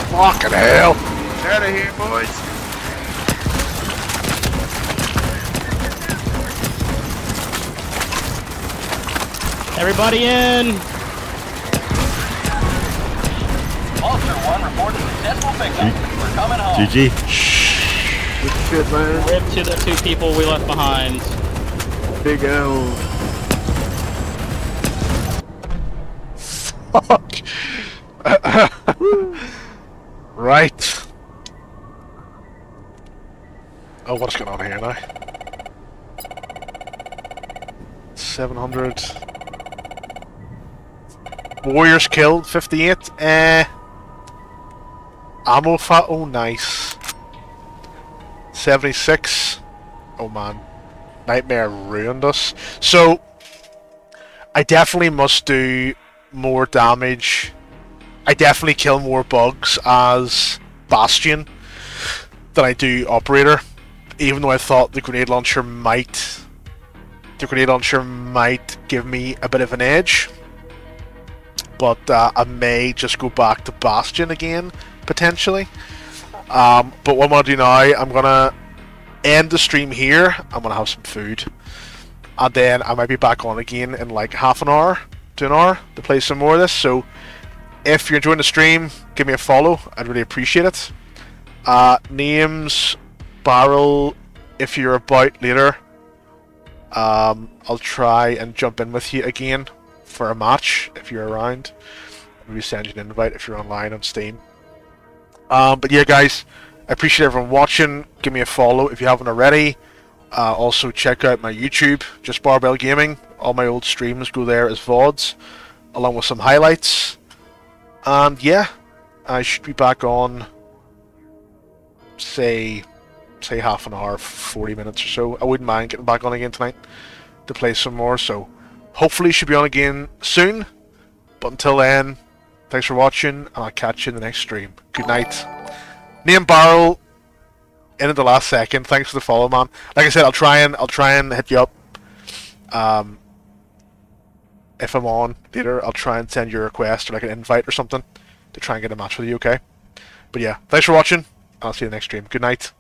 Fucking hell! Out of here, boys. Everybody in. Vulture 1 reporting successful pickup. We're coming home. GG. Good shit, man. Rip to the two people we left behind. Big L. Fuck! right. Oh, what's going on here now? 700. Warriors killed, 58. Eh. Ammo fat, oh nice. 76. Oh man. Nightmare ruined us. So, I definitely must do more damage. I definitely kill more bugs as Bastion than I do Operator. Even though I thought the grenade launcher might the grenade launcher might give me a bit of an edge. But uh, I may just go back to Bastion again, potentially. Um, but what I'm going to do now, I'm going to end the stream here. I'm going to have some food. And then I might be back on again in like half an hour to an hour to play some more of this. So if you're enjoying the stream, give me a follow. I'd really appreciate it. Uh, names, Barrel, if you're about later, um, I'll try and jump in with you again for a match if you're around. Maybe send you an invite if you're online on Steam. Um, but yeah, guys, I appreciate everyone watching. Give me a follow if you haven't already. Uh, also, check out my YouTube, just Barbell Gaming. All my old streams go there as VODs, along with some highlights. And yeah, I should be back on, say, say half an hour, 40 minutes or so. I wouldn't mind getting back on again tonight to play some more. So hopefully should be on again soon. But until then, thanks for watching, and I'll catch you in the next stream. Good night. Name Barrel in at the last second. Thanks for the follow, man. Like I said, I'll try and I'll try and hit you up. Um, if I'm on later, I'll try and send you a request or like an invite or something to try and get a match with you. Okay. But yeah, thanks for watching. I'll see you in the next stream. Good night.